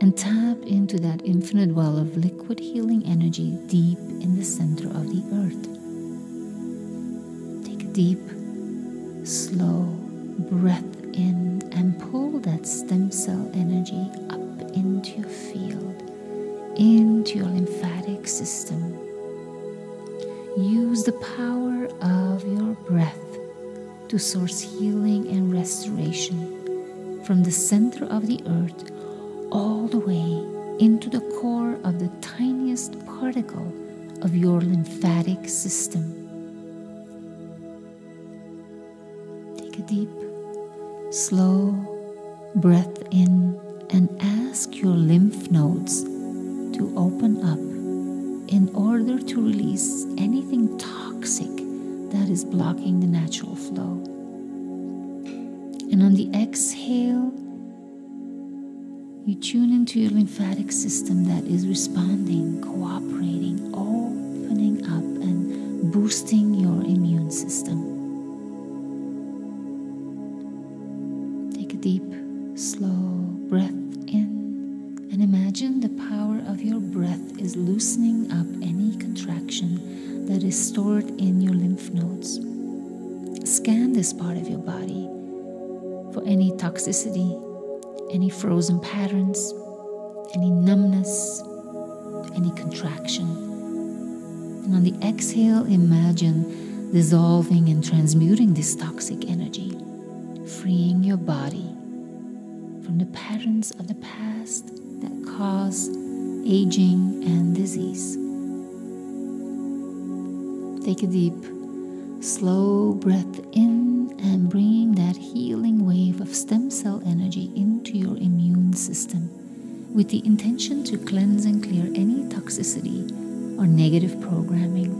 and tap into that infinite well of liquid healing energy deep in the center of the earth. Take a deep, slow breath in and pull that stem cell energy up into your field, into your lymphatic system. Use the power of your breath to source healing and restoration from the center of the earth all the way into the core of the tiniest particle of your lymphatic system. Take a deep, slow breath in and ask your lymph nodes to open up in order to release anything toxic that is blocking the natural flow. And on the exhale, you tune into your lymphatic system that is responding, cooperating, opening up, and boosting your immune system. Take a deep, slow breath imagine the power of your breath is loosening up any contraction that is stored in your lymph nodes. Scan this part of your body for any toxicity, any frozen patterns, any numbness, any contraction. And on the exhale, imagine dissolving and transmuting this toxic energy, freeing your body from the patterns of the past cause aging and disease. Take a deep, slow breath in and bringing that healing wave of stem cell energy into your immune system with the intention to cleanse and clear any toxicity or negative programming.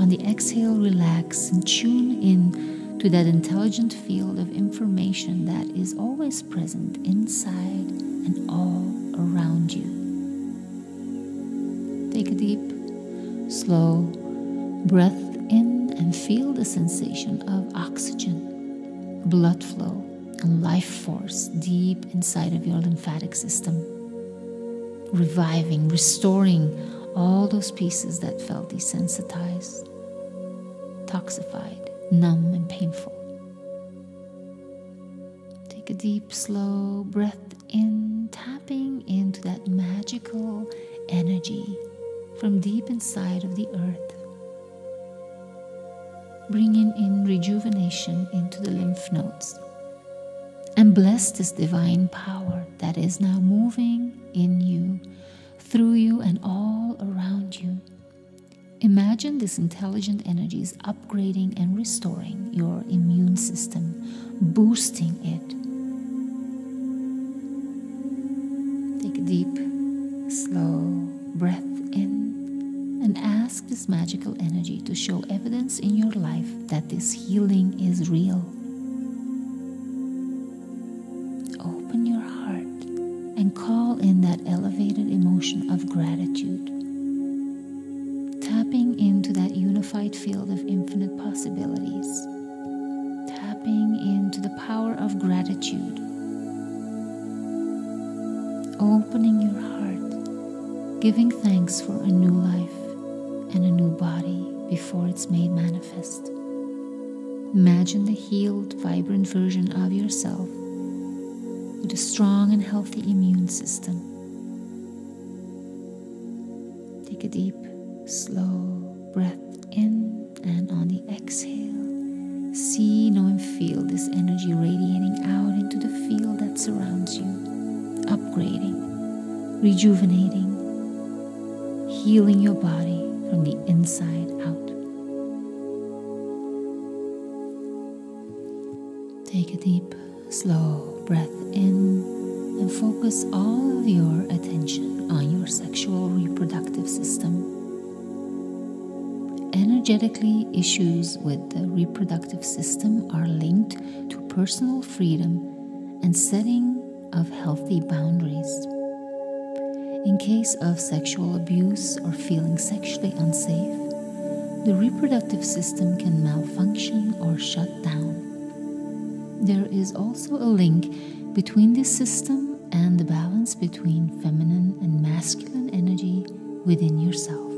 On the exhale, relax and tune in to that intelligent field of information that is always present inside and all around you. Take a deep, slow breath in and feel the sensation of oxygen, blood flow, and life force deep inside of your lymphatic system, reviving, restoring all those pieces that felt desensitized, toxified, numb, and painful. Take a deep, slow breath in, tapping into that magical energy from deep inside of the earth, bringing in rejuvenation into the lymph nodes. And bless this divine power that is now moving in you, through you, and all around you. Imagine this intelligent energy is upgrading and restoring your immune system, boosting it. Take a deep, slow breath in and ask this magical energy to show evidence in your life that this healing is real. Of sexual abuse or feeling sexually unsafe, the reproductive system can malfunction or shut down. There is also a link between this system and the balance between feminine and masculine energy within yourself.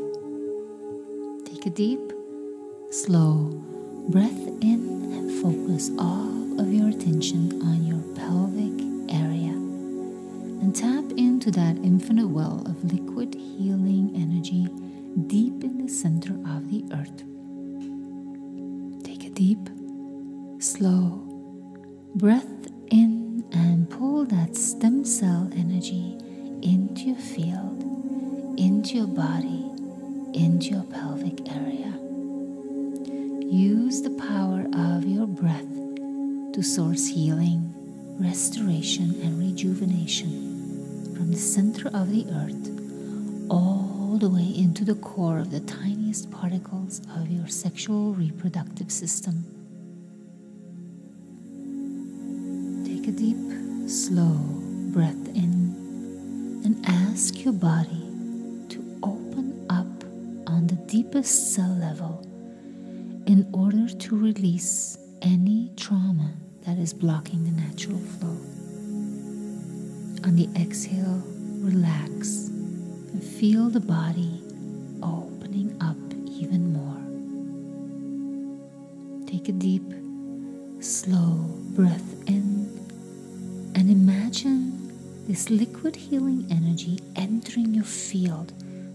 Take a deep, slow breath in and focus all of your attention on your pelvic area tap into that infinite well of liquid healing energy deep in the center of the earth. Take a deep, slow breath in and pull that stem cell energy into your field, into your body, into your pelvic area. Use the power of your breath to source healing, restoration, and rejuvenation from the center of the earth all the way into the core of the tiniest particles of your sexual reproductive system. Take a deep, slow breath in and ask your body to open up on the deepest cell level in order to release any trauma that is blocking the natural flow. On the exhale, relax and feel the body opening up even more. Take a deep, slow breath in and imagine this liquid healing energy entering your field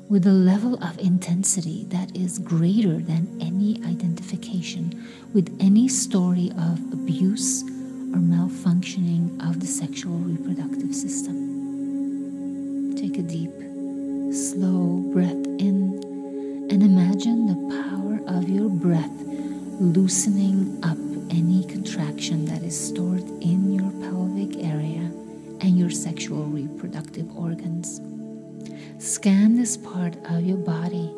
with a level of intensity that is greater than any identification with any story of abuse or malfunctioning of the sexual reproductive system. Take a deep, slow breath in and imagine the power of your breath loosening up any contraction that is stored in your pelvic area and your sexual reproductive organs. Scan this part of your body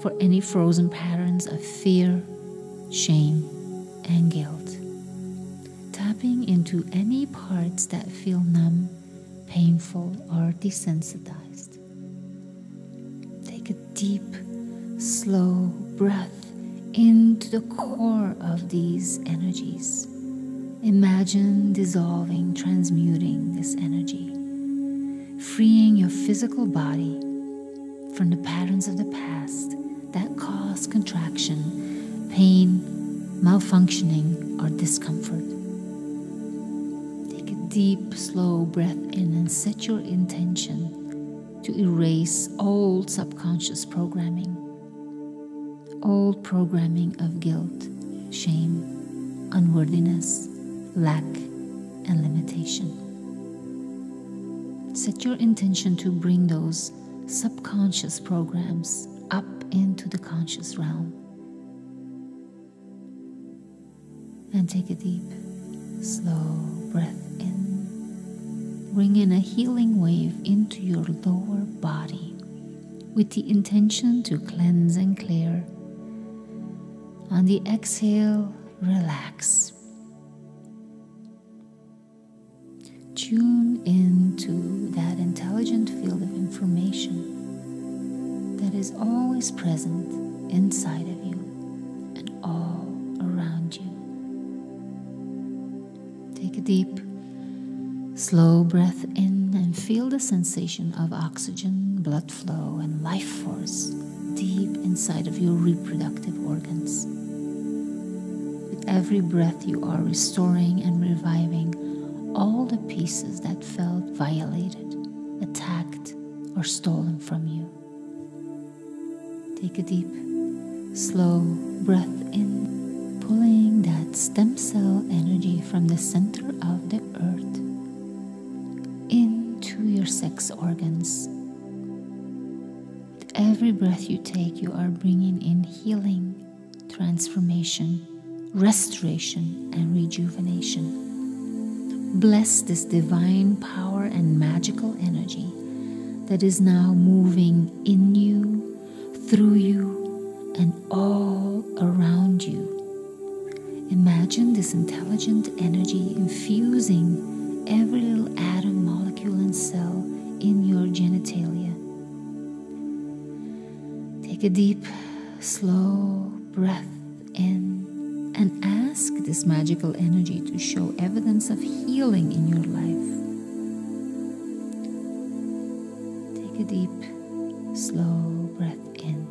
for any frozen patterns of fear, desensitized. Take a deep, slow breath into the core of these energies. Imagine dissolving, transmuting this energy freeing your physical body from the patterns of the past that cause contraction, pain, malfunctioning, or discomfort. Take a deep, slow breath set your intention to erase old subconscious programming, old programming of guilt, shame, unworthiness, lack, and limitation set your intention to bring those subconscious programs up into the conscious realm. And take a deep, slow breath in. Bring in a healing wave into your lower body with the intention to cleanse and clear. On the exhale, relax tune into that intelligent field of information that is always present inside of you and all around you. Take a deep, slow breath in and feel the sensation of oxygen, blood flow, and life force deep inside of your reproductive organs. With every breath, you are restoring and reviving all the pieces that felt violated, attacked, or stolen from you. Take a deep, slow breath in, pulling that stem cell energy from the center of the organs. With every breath you take, you are bringing in healing, transformation, restoration, and rejuvenation. Bless this divine power and magical energy that is now moving in you, through you, and all around you. Imagine this intelligent energy infusing every little atom, molecule, and cell Take a deep, slow breath in and ask this magical energy to show evidence of healing in your life. Take a deep, slow breath in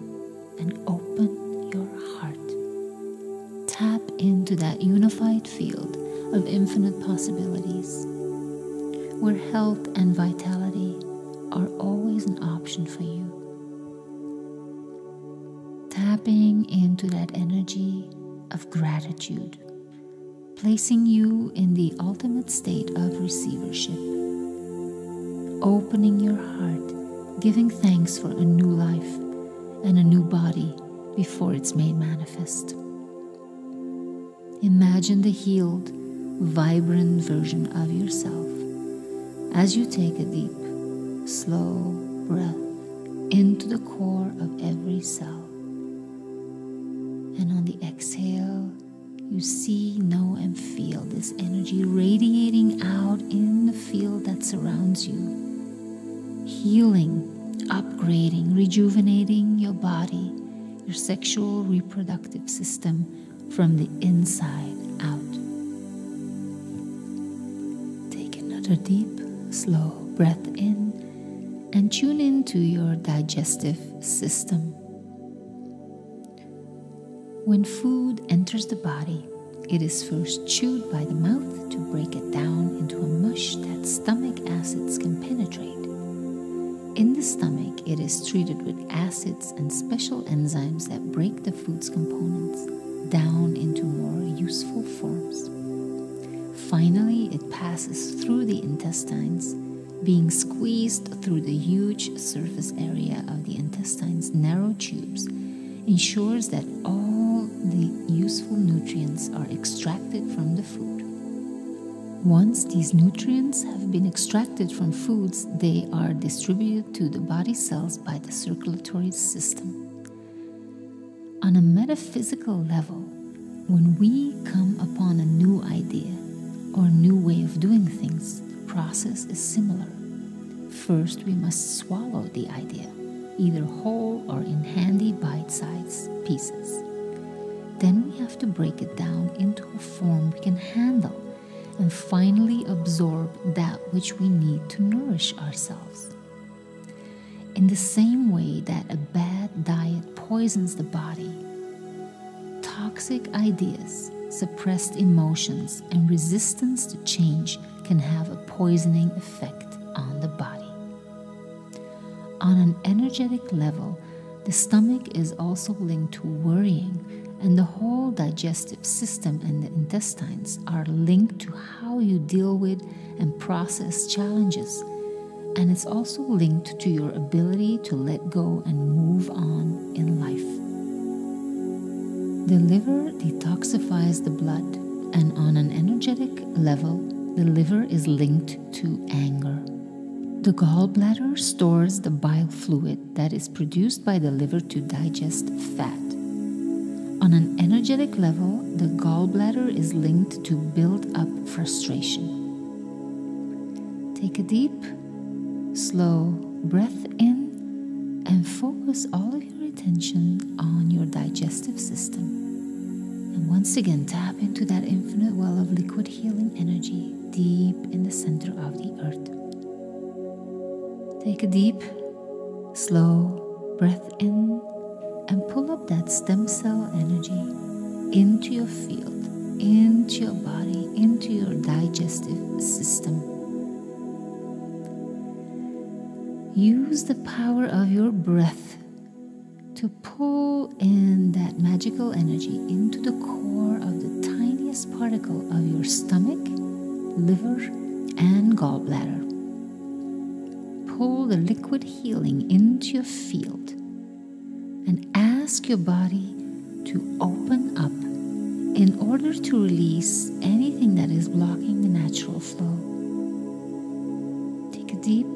and open your heart. Tap into that unified field of infinite possibilities where health and vitality are always an option for you. Tapping into that energy of gratitude, placing you in the ultimate state of receivership, opening your heart, giving thanks for a new life and a new body before it's made manifest. Imagine the healed, vibrant version of yourself as you take a deep, slow breath into the core of every cell. And on the exhale, you see, know, and feel this energy radiating out in the field that surrounds you, healing, upgrading, rejuvenating your body, your sexual reproductive system from the inside out. Take another deep, slow breath in and tune into your digestive system. When food enters the body, it is first chewed by the mouth to break it down into a mush that stomach acids can penetrate. In the stomach, it is treated with acids and special enzymes that break the food's components down into more useful forms. Finally, it passes through the intestines, being squeezed through the huge surface area of the intestine's narrow tubes, ensures that all the useful nutrients are extracted from the food. Once these nutrients have been extracted from foods, they are distributed to the body cells by the circulatory system. On a metaphysical level, when we come upon a new idea or new way of doing things, the process is similar. First, we must swallow the idea, either whole or in handy bite sized pieces. Then we have to break it down into a form we can handle and finally absorb that which we need to nourish ourselves. In the same way that a bad diet poisons the body, toxic ideas, suppressed emotions, and resistance to change can have a poisoning effect on the body. On an energetic level, the stomach is also linked to worrying and the whole digestive system and the intestines are linked to how you deal with and process challenges. And it's also linked to your ability to let go and move on in life. The liver detoxifies the blood, and on an energetic level, the liver is linked to anger. The gallbladder stores the bile fluid that is produced by the liver to digest fat. On an energetic level, the gallbladder is linked to build up frustration. Take a deep, slow breath in and focus all of your attention on your digestive system. And once again, tap into that infinite well of liquid healing energy deep in the center of the earth. Take a deep, slow breath in and pull up that stem cell energy into your field, into your body, into your digestive system. Use the power of your breath to pull in that magical energy into the core of the tiniest particle of your stomach, liver, and gallbladder. Pull the liquid healing into your field and ask your body to open up in order to release anything that is blocking the natural flow. Take a deep,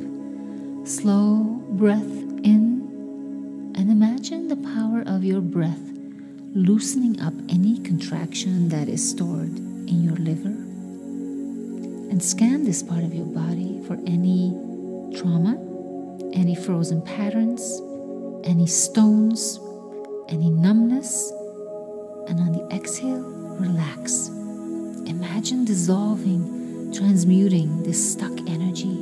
slow breath in and imagine the power of your breath loosening up any contraction that is stored in your liver. And scan this part of your body for any trauma, any frozen patterns, any stones, any numbness, and on the exhale, relax. Imagine dissolving, transmuting this stuck energy.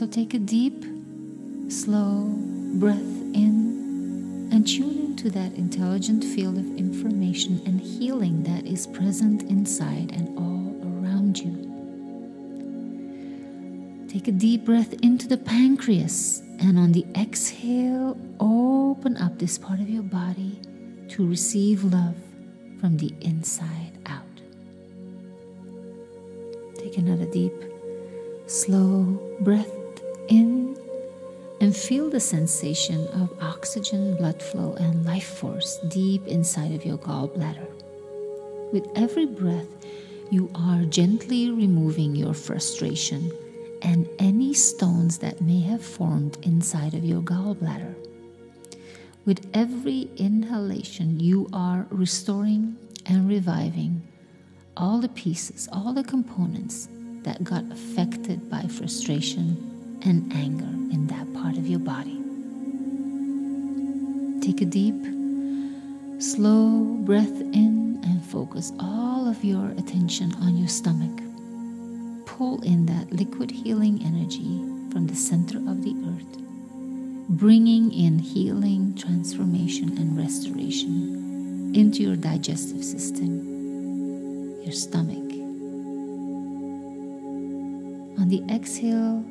So take a deep, slow breath in and tune into that intelligent field of information and healing that is present inside and all around you. Take a deep breath into the pancreas, and on the exhale, open up this part of your body to receive love from the inside out. Take another deep, slow breath in and feel the sensation of oxygen, blood flow, and life force deep inside of your gallbladder. With every breath, you are gently removing your frustration and any stones that may have formed inside of your gallbladder. With every inhalation, you are restoring and reviving all the pieces, all the components that got affected by frustration and anger in that part of your body. Take a deep, slow breath in and focus all of your attention on your stomach pull in that liquid healing energy from the center of the earth, bringing in healing, transformation, and restoration into your digestive system, your stomach. On the exhale,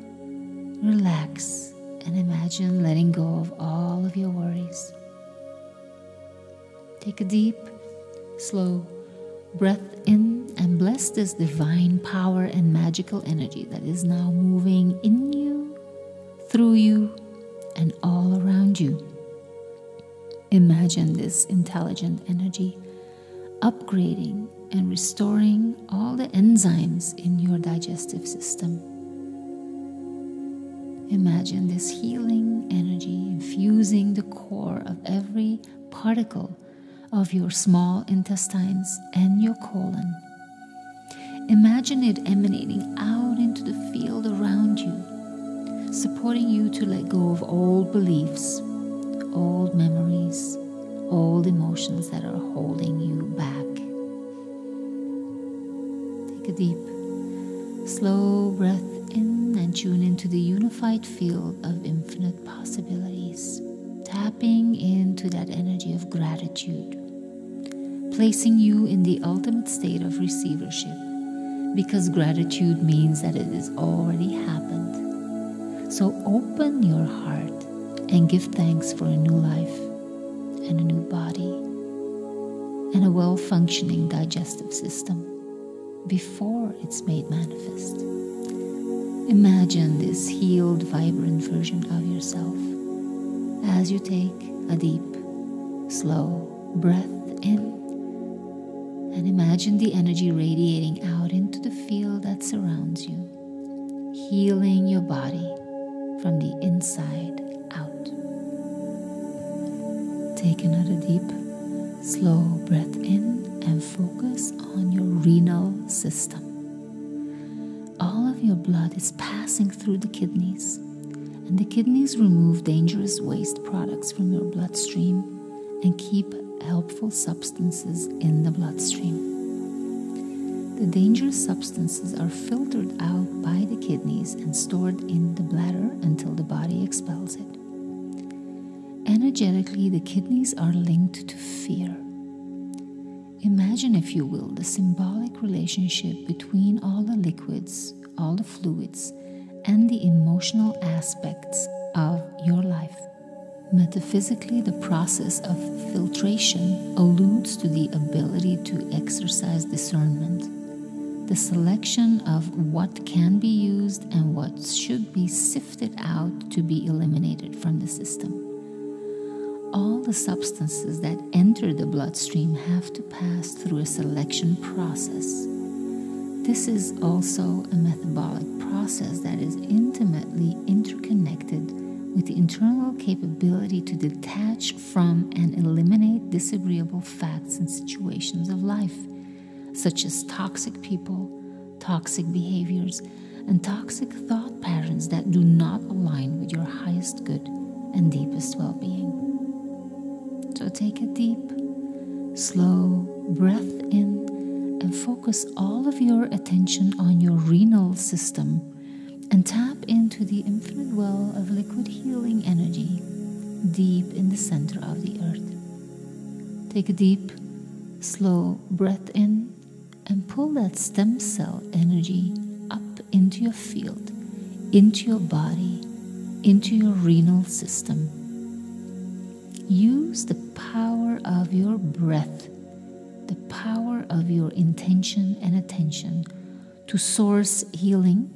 relax and imagine letting go of all of your worries. Take a deep, slow breath in and bless this divine power and magical energy that is now moving in you, through you, and all around you. Imagine this intelligent energy upgrading and restoring all the enzymes in your digestive system. Imagine this healing energy infusing the core of every particle of your small intestines and your colon Imagine it emanating out into the field around you, supporting you to let go of old beliefs, old memories, old emotions that are holding you back. Take a deep, slow breath in and tune into the unified field of infinite possibilities, tapping into that energy of gratitude, placing you in the ultimate state of receivership because gratitude means that it has already happened. So open your heart and give thanks for a new life and a new body and a well functioning digestive system before it's made manifest. Imagine this healed, vibrant version of yourself. As you take a deep, slow breath in and imagine the energy radiating out products from your bloodstream and keep helpful substances in the bloodstream. The dangerous substances are filtered out by the kidneys and stored in the bladder until the body expels it. Energetically, the kidneys are linked to fear. Imagine, if you will, the symbolic relationship between all the liquids, all the fluids, and the emotional aspects of your life. Metaphysically, the process of filtration alludes to the ability to exercise discernment, the selection of what can be used and what should be sifted out to be eliminated from the system. All the substances that enter the bloodstream have to pass through a selection process. This is also a metabolic process that is intimately interconnected with the internal capability to detach from and eliminate disagreeable facts and situations of life, such as toxic people, toxic behaviors, and toxic thought patterns that do not align with your highest good and deepest well being. So take a deep, slow breath in and focus all of your attention on your renal system and tap into the infinite well of liquid healing energy deep in the center of the earth. Take a deep, slow breath in and pull that stem cell energy up into your field, into your body, into your renal system. Use the power of your breath, the power of your intention and attention to source healing,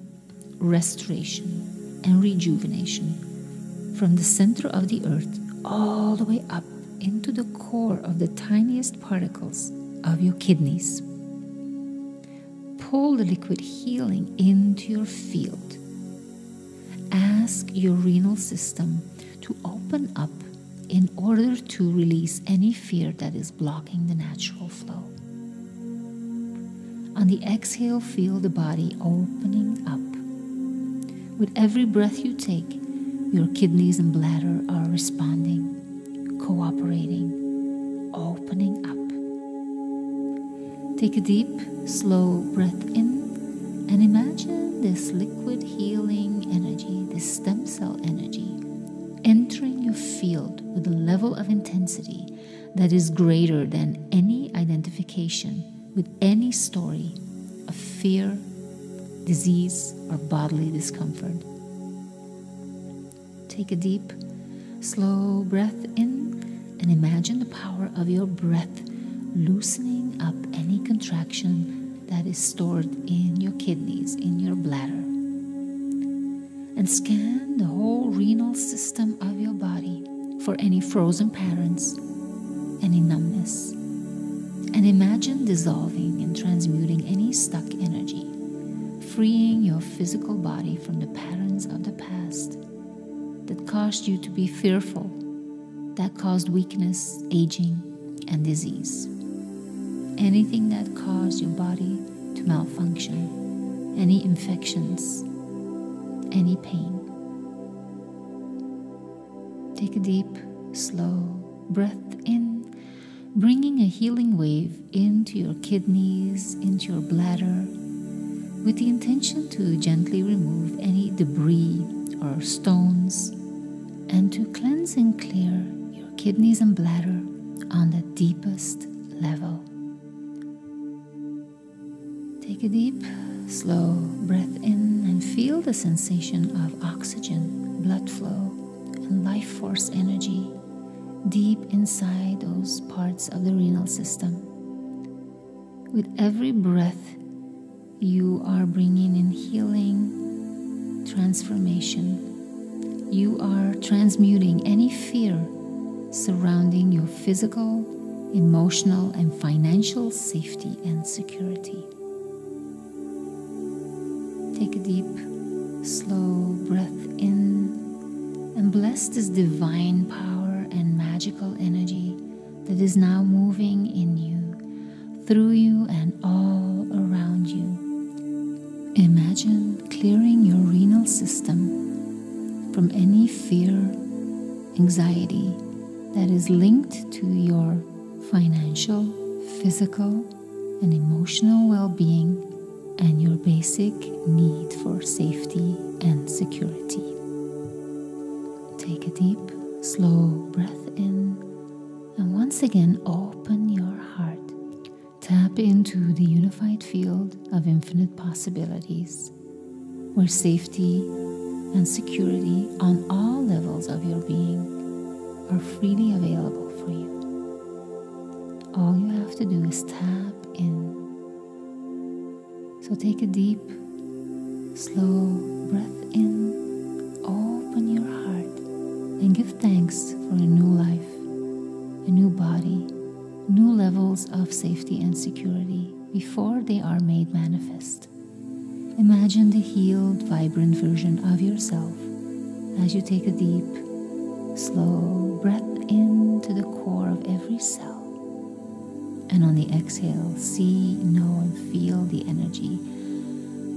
restoration, and rejuvenation from the center of the earth all the way up into the core of the tiniest particles of your kidneys. Pull the liquid healing into your field. Ask your renal system to open up in order to release any fear that is blocking the natural flow. On the exhale, feel the body opening up. With every breath you take, your kidneys and bladder are responding, cooperating, opening up. Take a deep, slow breath in and imagine this liquid healing energy, this stem cell energy, entering your field with a level of intensity that is greater than any identification with any story of fear, disease, or bodily discomfort. Take a deep, slow breath in and imagine the power of your breath loosening up any contraction that is stored in your kidneys, in your bladder. And scan the whole renal system of your body for any frozen patterns, any numbness. And imagine dissolving and transmuting any stuck freeing your physical body from the patterns of the past that caused you to be fearful, that caused weakness, aging, and disease. Anything that caused your body to malfunction, any infections, any pain. Take a deep, slow breath in, bringing a healing wave into your kidneys, into your bladder, with the intention to gently remove any debris or stones and to cleanse and clear your kidneys and bladder on the deepest level. Take a deep, slow breath in and feel the sensation of oxygen, blood flow, and life force energy deep inside those parts of the renal system. With every breath, you are bringing in healing, transformation. You are transmuting any fear surrounding your physical, emotional, and financial safety and security. Take a deep, slow breath in and bless this divine power and magical energy that is now moving in you, through you, and all system from any fear, anxiety that is linked to your financial, physical, and emotional well being and your basic need for safety and security. Take a deep, slow breath in and once again open your heart. Tap into the unified field of infinite possibilities where safety and security on all levels of your being are freely available for you. All you have to do is tap in so take a deep, slow breath in, open your heart, and give thanks for a new life, a new body, new levels of safety and security before they are made manifest. Imagine the healed, vibrant version of yourself as you take a deep, slow breath into the core of every cell. And on the exhale, see, know, and feel the energy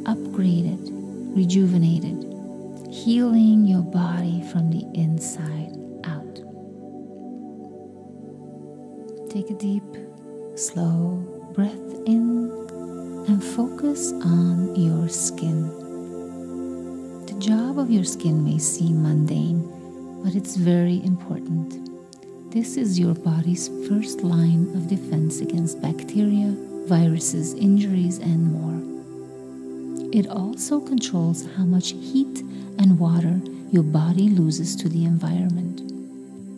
upgraded, rejuvenated, healing your body from the inside out. Take a deep, slow breath in and focus on your skin. The job of your skin may seem mundane, but it's very important. This is your body's first line of defense against bacteria, viruses, injuries, and more. It also controls how much heat and water your body loses to the environment.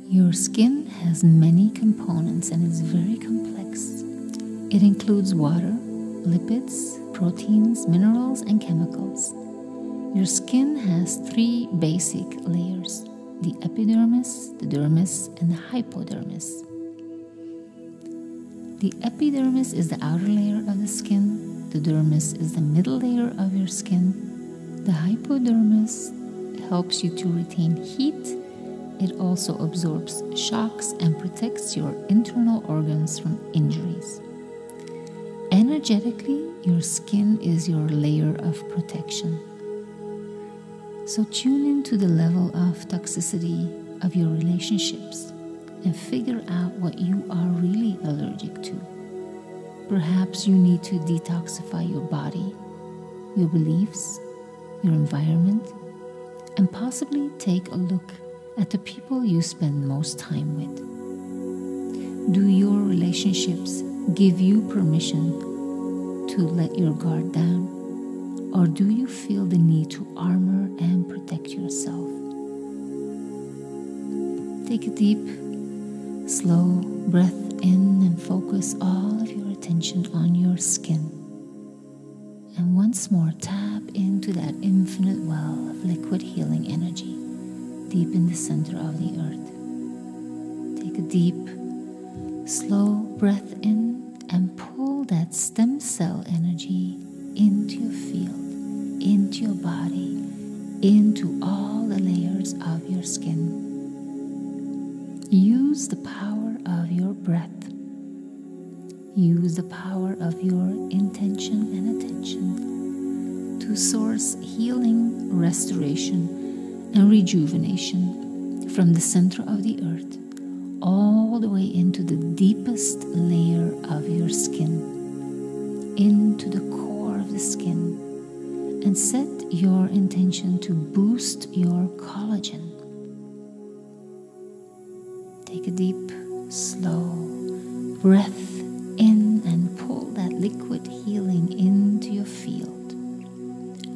Your skin has many components and is very complex. It includes water, lipids, proteins, minerals, and chemicals. Your skin has three basic layers the epidermis, the dermis, and the hypodermis. The epidermis is the outer layer of the skin, the dermis is the middle layer of your skin, the hypodermis helps you to retain heat. It also absorbs shocks and protects your internal organs from injuries. Energetically, your skin is your layer of protection. So tune into the level of toxicity of your relationships and figure out what you are really allergic to. Perhaps you need to detoxify your body, your beliefs, your environment, and possibly take a look at the people you spend most time with. Do your relationships give you permission to let your guard down? Or do you feel the need to armor and protect yourself? Take a deep, slow breath in and focus all of your attention on your skin. And once more, tap into that infinite well of liquid healing energy deep in the center of the earth. Take a deep, slow breath in that stem cell energy into your field, into your body, into all the layers of your skin. Use the power of your breath. Use the power of your intention and attention to source healing, restoration, and rejuvenation from the center of the earth all the way into the deepest layer of your skin, into the core of the skin and set your intention to boost your collagen. Take a deep, slow breath in and pull that liquid healing into your field.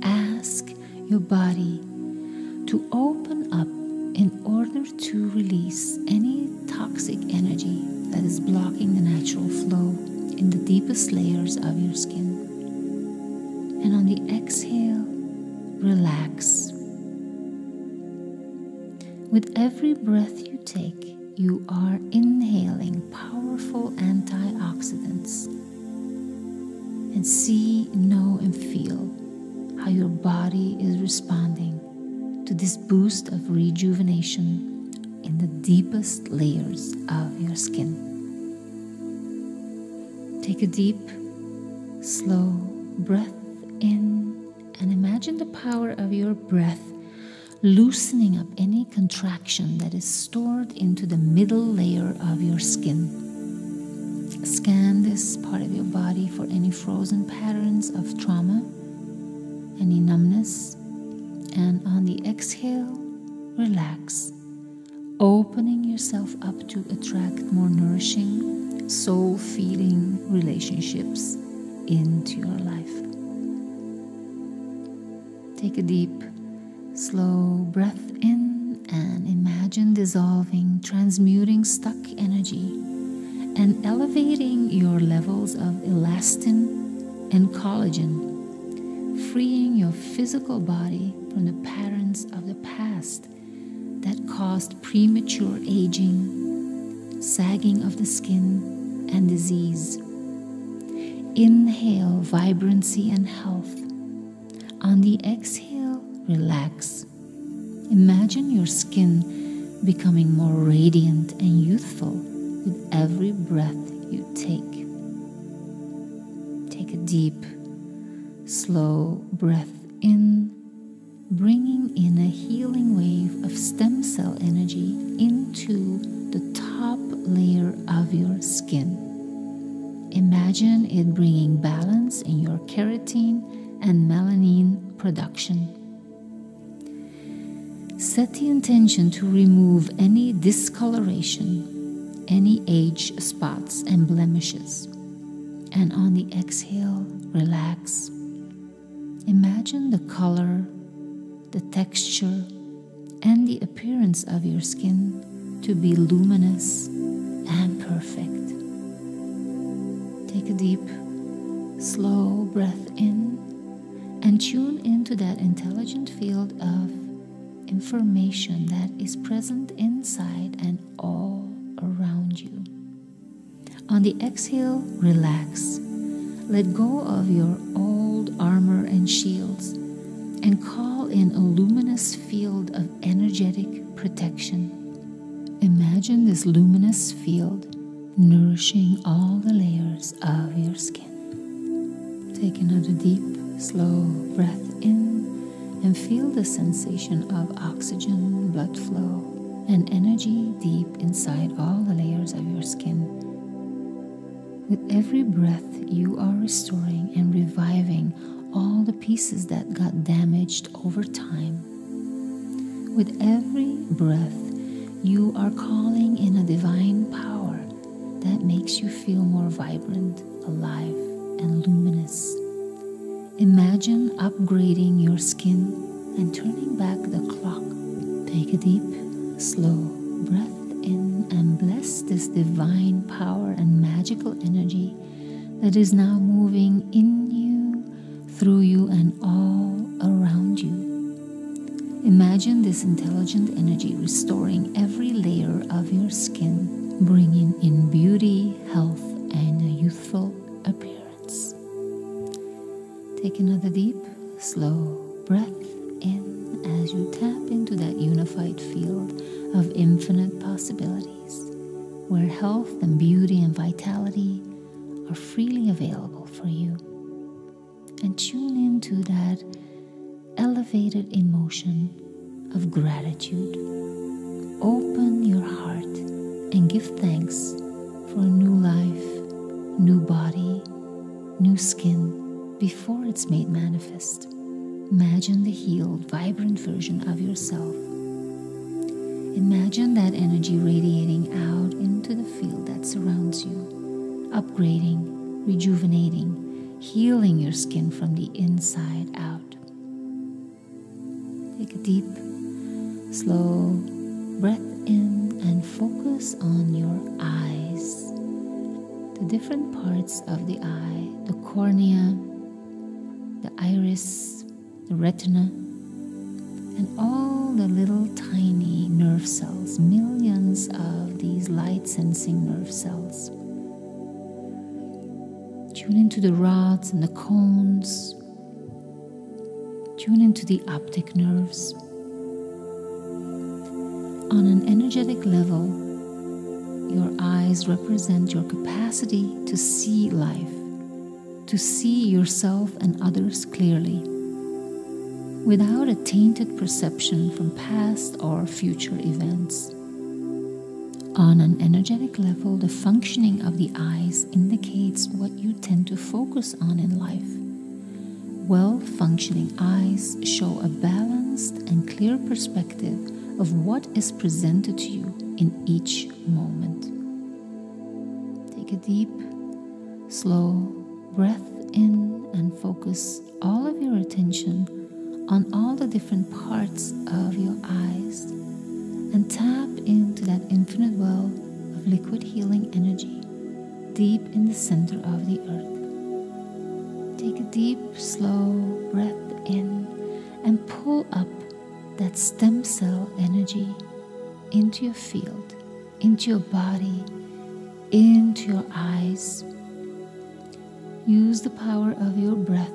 Ask your body to open up in order to release any toxic energy that is blocking the natural flow in the deepest layers of your skin. And on the exhale, relax. With every breath you take, you are inhaling powerful antioxidants. And see, know, and feel how your body is responding to this boost of rejuvenation in the deepest layers of your skin. Take a deep, slow breath in and imagine the power of your breath loosening up any contraction that is stored into the middle layer of your skin. Scan this part of your body for any frozen patterns of trauma, any numbness, and on the exhale, relax, opening yourself up to attract more nourishing, soul feeding relationships into your life. Take a deep, slow breath in and imagine dissolving, transmuting stuck energy and elevating your levels of elastin and collagen, freeing your physical body from the patterns of the past that caused premature aging, sagging of the skin, and disease. Inhale vibrancy and health on the exhale, relax. Imagine your skin becoming more radiant and youthful with every breath you take. Take a deep, slow breath in, intention to remove any discoloration, any age spots and blemishes. And on the exhale, relax. Imagine the color, the texture, and the appearance of your skin to be luminous and perfect. Take a deep, slow breath in and tune into that intelligent field of information that is present inside and all around you. On the exhale, relax. Let go of your old armor and shields and call in a luminous field of energetic protection. Imagine this luminous field nourishing all the layers of your skin. Take another deep, slow breath in and feel the sensation of oxygen, blood flow, and energy deep inside all the layers of your skin. With every breath, you are restoring and reviving all the pieces that got damaged over time. With every breath, you are calling in a divine power that makes you feel more vibrant, alive, and luminous. Imagine upgrading your skin and turning back the clock. Take a deep, slow breath in and bless this divine power and magical energy that is now moving in you, through you, and all around you. Imagine this intelligent energy restoring every layer of your skin bringing in beauty, health, and a youthful. Take another deep, slow breath in as you tap into that unified field of infinite possibilities where health and beauty and vitality are freely available for you. And tune into that elevated emotion of gratitude. Open your heart and give thanks for a new life, new body, new skin before it's made manifest. Imagine the healed, vibrant version of yourself. Imagine that energy radiating out into the field that surrounds you, upgrading, rejuvenating, healing your skin from the inside out. Take a deep, slow breath in and focus on your eyes. The different parts of the eye, the cornea, the iris, the retina, and all the little tiny nerve cells, millions of these light sensing nerve cells. Tune into the rods and the cones. Tune into the optic nerves on an energetic level, your eyes represent your capacity to see life, to see yourself and others clearly, without a tainted perception from past or future events. On an energetic level, the functioning of the eyes indicates what you tend to focus on in life. Well functioning eyes show a balanced and clear perspective of what is presented to you in each moment. Take a deep, slow breath in and focus all of your attention on all the different parts of your eyes and tap into that infinite well of liquid healing energy deep in the center of the earth. Take a deep, slow breath in and pull up that stem cell energy into your field, into your body, into your eyes. Use the power of your breath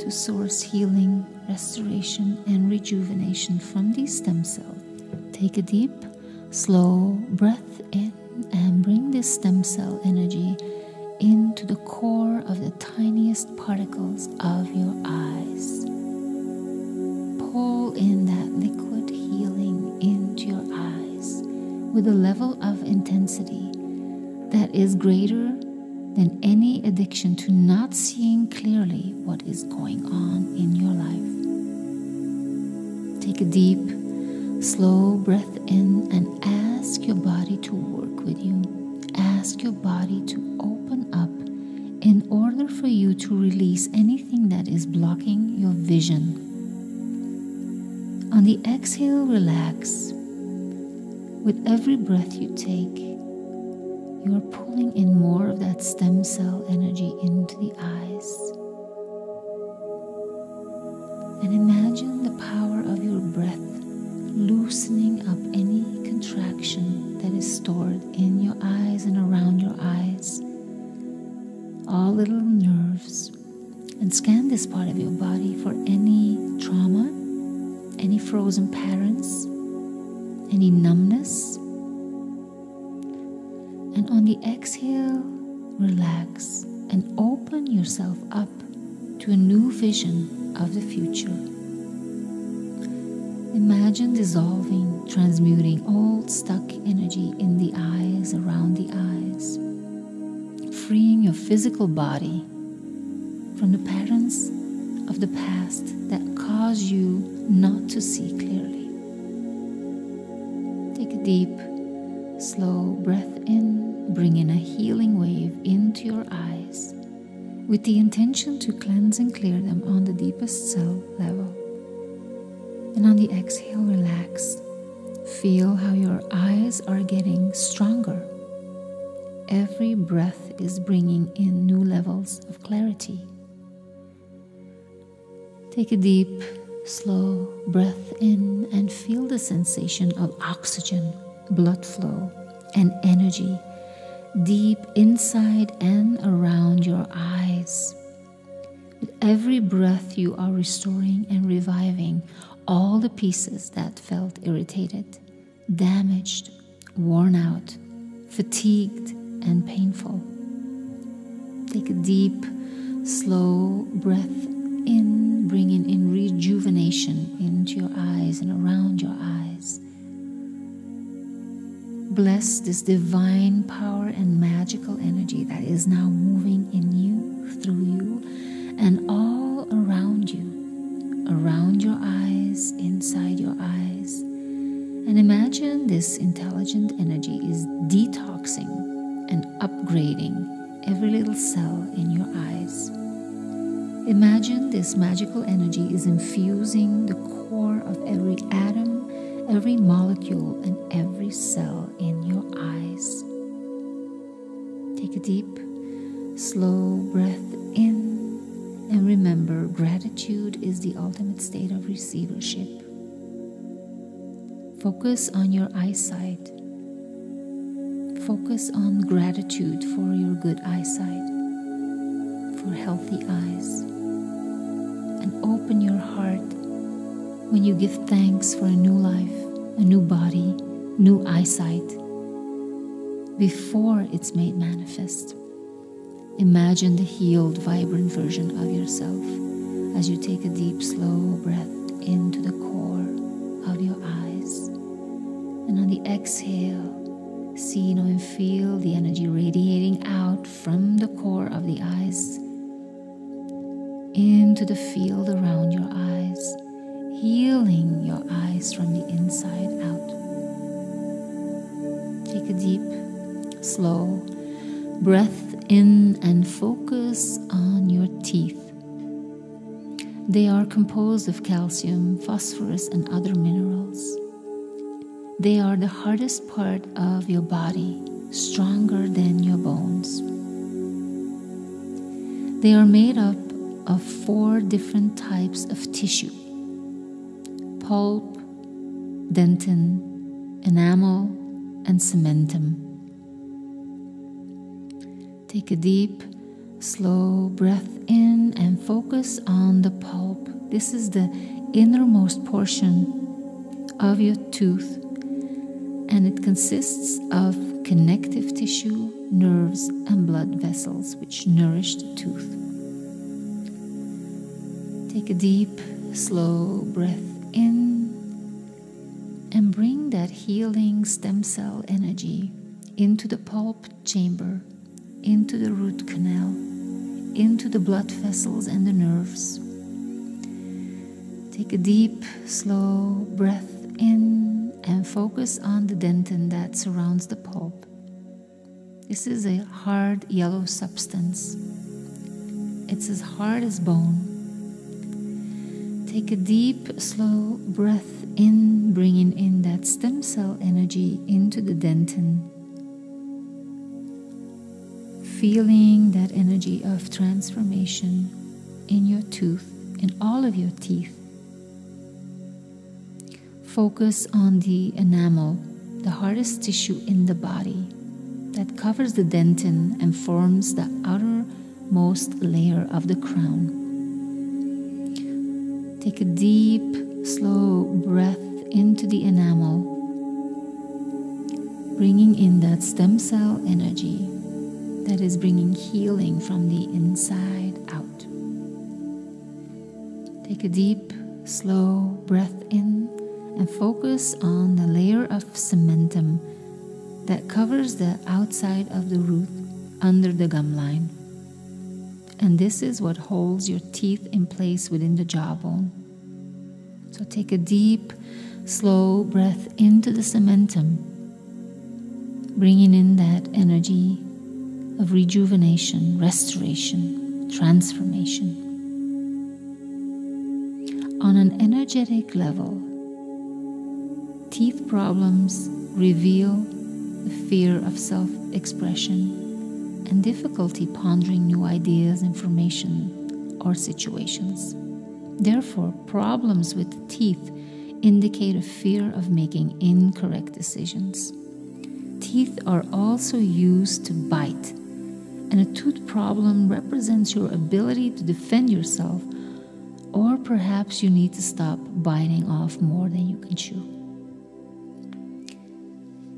to source healing, restoration, and rejuvenation from these stem cells. Take a deep, slow breath in and bring this stem cell energy into the core of the tiniest particles of your eyes pull in that liquid healing into your eyes with a level of intensity that is greater than any addiction to not seeing clearly what is going on in your life. Take a deep, slow breath in and ask your body to work with you ask your body to open up in order for you to release anything that is blocking your vision. On the exhale, relax. With every breath you take, you are pulling in more of that stem cell energy into the eyes. And imagine the power of your breath loosening up any contraction that is stored in your eyes and around your eyes, all little nerves, and scan this part of your body for any trauma, any frozen patterns, any numbness. The exhale, relax and open yourself up to a new vision of the future. Imagine dissolving, transmuting old stuck energy in the eyes, around the eyes, freeing your physical body from the patterns of the past that cause you not to see clearly. Take a deep, slow breath in, bring in a healing wave into your eyes with the intention to cleanse and clear them on the deepest cell level. And on the exhale, relax. Feel how your eyes are getting stronger. Every breath is bringing in new levels of clarity. Take a deep, slow breath in and feel the sensation of oxygen, blood flow, and energy deep inside and around your eyes. With every breath, you are restoring and reviving all the pieces that felt irritated, damaged, worn out, fatigued, and painful. Take a deep, slow breath in, bringing in rejuvenation into your eyes and around your eyes. Bless this divine power and magical energy that is now moving in you, through you, and all around you, around your eyes, inside your eyes. And imagine this intelligent energy is detoxing and upgrading every little cell in your eyes. Imagine this magical energy is infusing the core of every atom, every molecule, and every cell in your eyes. Take a deep, slow breath in and remember gratitude is the ultimate state of receivership. Focus on your eyesight. Focus on gratitude for your good eyesight, for healthy eyes. And open your heart when you give thanks for a new life, a new body, new eyesight before it's made manifest. Imagine the healed, vibrant version of yourself as you take a deep, slow breath into the core of your eyes. And on the exhale, see, know, and feel the energy radiating out from the core of the eyes into the field around your eyes, healing your eyes from the inside out. Take a deep, slow breath in and focus on your teeth. They are composed of calcium, phosphorus, and other minerals. They are the hardest part of your body, stronger than your bones. They are made up of four different types of tissue pulp, dentin, enamel, and cementum. Take a deep, slow breath in and focus on the pulp. This is the innermost portion of your tooth, and it consists of connective tissue, nerves, and blood vessels which nourish the tooth. Take a deep, slow breath in and bring that healing stem cell energy into the pulp chamber into the root canal, into the blood vessels and the nerves. Take a deep, slow breath in and focus on the dentin that surrounds the pulp. This is a hard yellow substance. It's as hard as bone. Take a deep, slow breath in, bringing in that stem cell energy into the dentin. Feeling that energy of transformation in your tooth, in all of your teeth. Focus on the enamel, the hardest tissue in the body that covers the dentin and forms the outermost layer of the crown. Take a deep, slow breath into the enamel, bringing in that stem cell energy that is bringing healing from the inside out. Take a deep, slow breath in and focus on the layer of cementum that covers the outside of the root under the gum line. And this is what holds your teeth in place within the jawbone. So take a deep, slow breath into the cementum, bringing in that energy of rejuvenation, restoration, transformation. On an energetic level, teeth problems reveal the fear of self expression and difficulty pondering new ideas, information, or situations. Therefore, problems with the teeth indicate a fear of making incorrect decisions. Teeth are also used to bite, and a tooth problem represents your ability to defend yourself, or perhaps you need to stop biting off more than you can chew.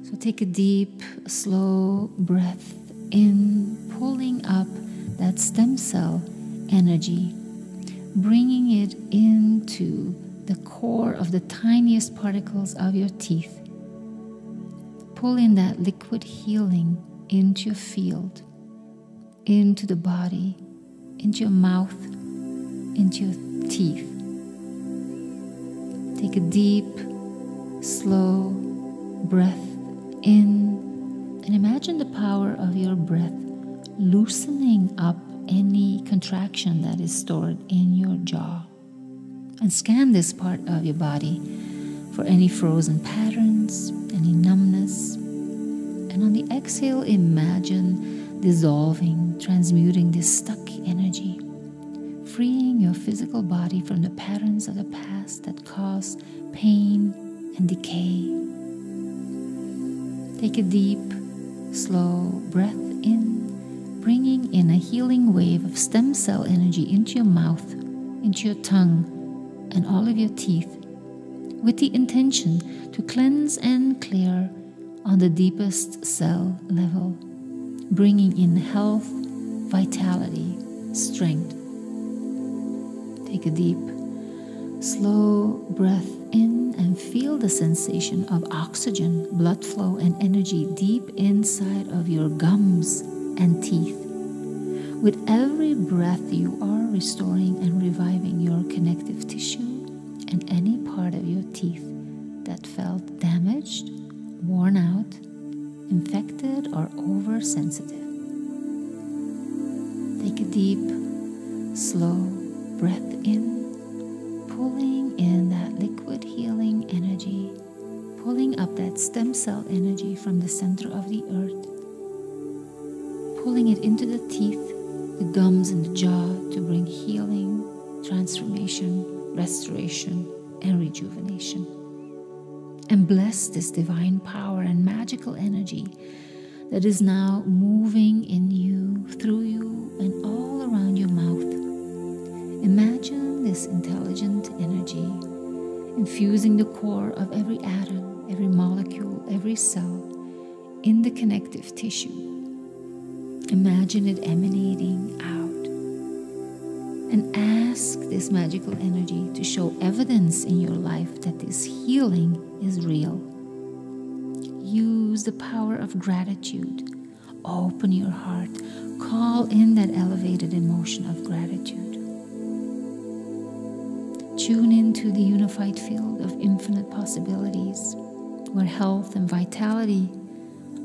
So take a deep, slow breath in, pulling up that stem cell energy, bringing it into the core of the tiniest particles of your teeth. Pull in that liquid healing into your field, into the body, into your mouth, into your teeth. Take a deep, slow breath in and imagine the power of your breath loosening up any contraction that is stored in your jaw. And scan this part of your body for any frozen patterns, any numbness. And on the exhale, imagine dissolving, transmuting this stuck energy, freeing your physical body from the patterns of the past that cause pain and decay Take a deep, slow breath in, bringing in a healing wave of stem cell energy into your mouth, into your tongue, and all of your teeth, with the intention to cleanse and clear on the deepest cell level, bringing in health, vitality, strength. Take a deep, slow breath in and feel the sensation of oxygen, blood flow, and energy deep inside of your gums and teeth. With every breath, you are restoring and reviving your connective tissue and any part of your teeth that felt damaged, worn out, infected, or oversensitive. Take a deep, slow breath in, pulling in that liquid healing energy, pulling up that stem cell energy from the center of the earth, pulling it into the teeth, the gums, and the jaw to bring healing, transformation, restoration, and rejuvenation. And bless this divine power and magical energy that is now moving in you, through you, and all around your mouth. Imagine this intelligent energy infusing the core of every atom, every molecule, every cell in the connective tissue. Imagine it emanating out. And ask this magical energy to show evidence in your life that this healing is real. Use the power of gratitude. Open your heart. Call in that elevated emotion of gratitude. Tune into the unified field of infinite possibilities where health and vitality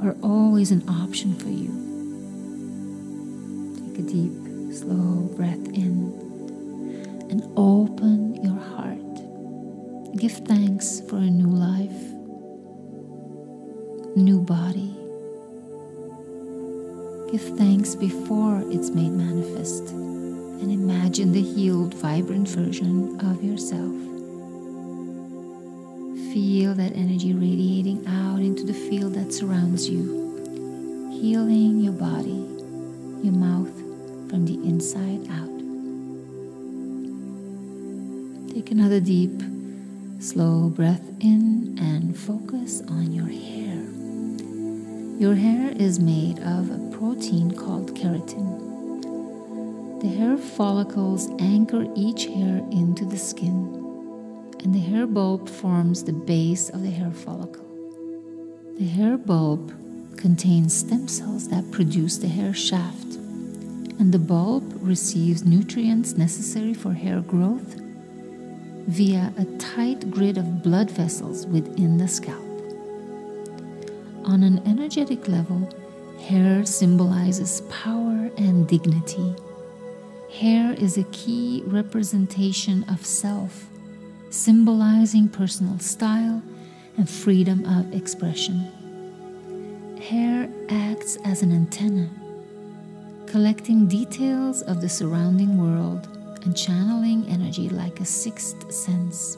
are always an option for you. Take a deep, slow breath in and open your heart. Give thanks for a new life, new body. Give thanks before it's made manifest imagine the healed, vibrant version of yourself. Feel that energy radiating out into the field that surrounds you, healing your body, your mouth from the inside out. Take another deep, slow breath in and focus on your hair. Your hair is made of a protein called keratin. The hair follicles anchor each hair into the skin and the hair bulb forms the base of the hair follicle. The hair bulb contains stem cells that produce the hair shaft, and the bulb receives nutrients necessary for hair growth via a tight grid of blood vessels within the scalp. On an energetic level, hair symbolizes power and dignity. Hair is a key representation of self symbolizing personal style and freedom of expression. Hair acts as an antenna, collecting details of the surrounding world and channeling energy like a sixth sense.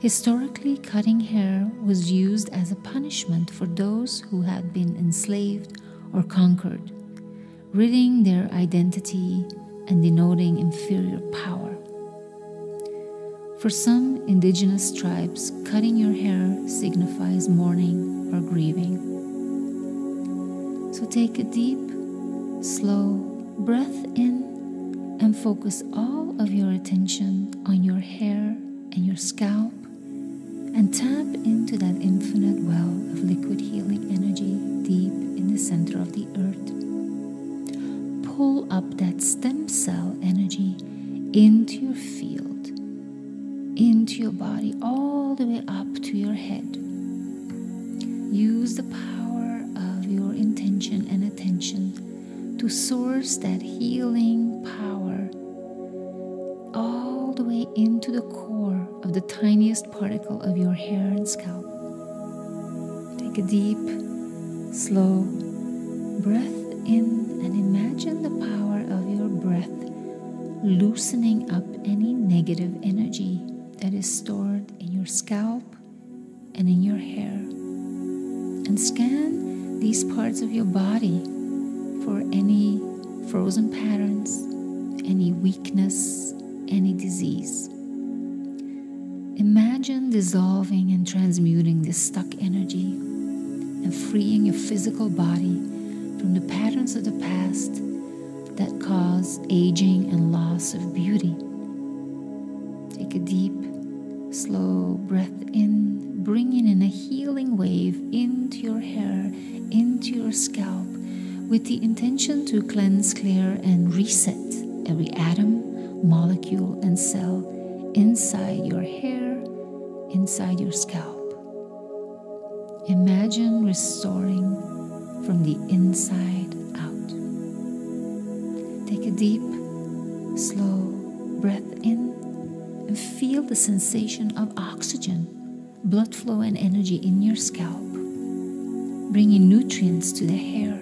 Historically, cutting hair was used as a punishment for those who had been enslaved or conquered, ridding their identity and denoting inferior power. For some indigenous tribes, cutting your hair signifies mourning or grieving. So take a deep, slow breath in and focus all of your attention on your hair and your scalp and tap into that infinite well of liquid healing energy deep in the center of the earth. Pull up that stem cell energy into your field into your body, all the way up to your head. Use the power of your intention and attention to source that healing power all the way into the core of the tiniest particle of your hair and scalp. Take a deep, slow breath in imagine the power of your breath loosening up any negative energy that is stored in your scalp and in your hair. And scan these parts of your body for any frozen patterns, any weakness, any disease. Imagine dissolving and transmuting this stuck energy and freeing your physical body from the patterns of the past that cause aging and loss of beauty. Take a deep slow breath in, bringing in a healing wave into your hair, into your scalp, with the intention to cleanse, clear, and reset every atom, molecule, and cell inside your hair, inside your scalp. Imagine restoring from the inside deep, slow breath in and feel the sensation of oxygen, blood flow, and energy in your scalp, bringing nutrients to the hair.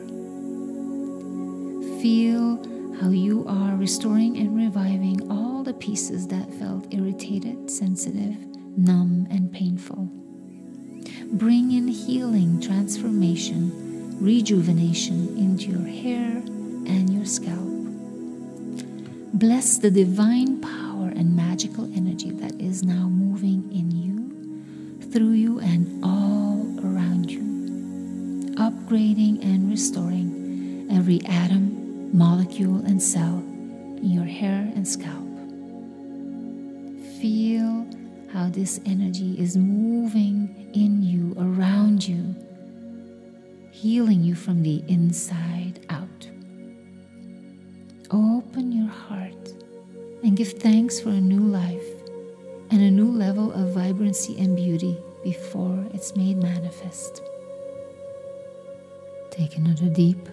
Feel how you are restoring and reviving all the pieces that felt irritated, sensitive, numb, and painful. Bring in healing, transformation, rejuvenation into your hair and your scalp. Bless the divine power and magical energy that is now moving in you, through you, and all around you, upgrading and restoring every atom, molecule, and cell in your hair and scalp. Feel how this energy is moving in you, around you, healing you from the inside Take another deep,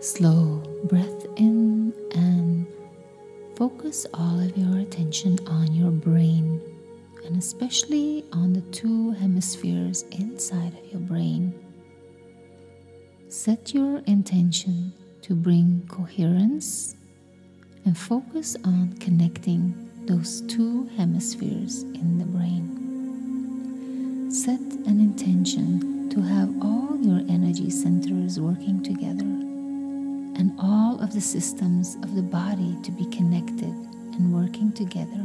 slow breath in and focus all of your attention on your brain and especially on the two hemispheres inside of your brain. Set your intention to bring coherence and focus on connecting those two hemispheres in the brain. Set an intention to have all your energy centers working together and all of the systems of the body to be connected and working together.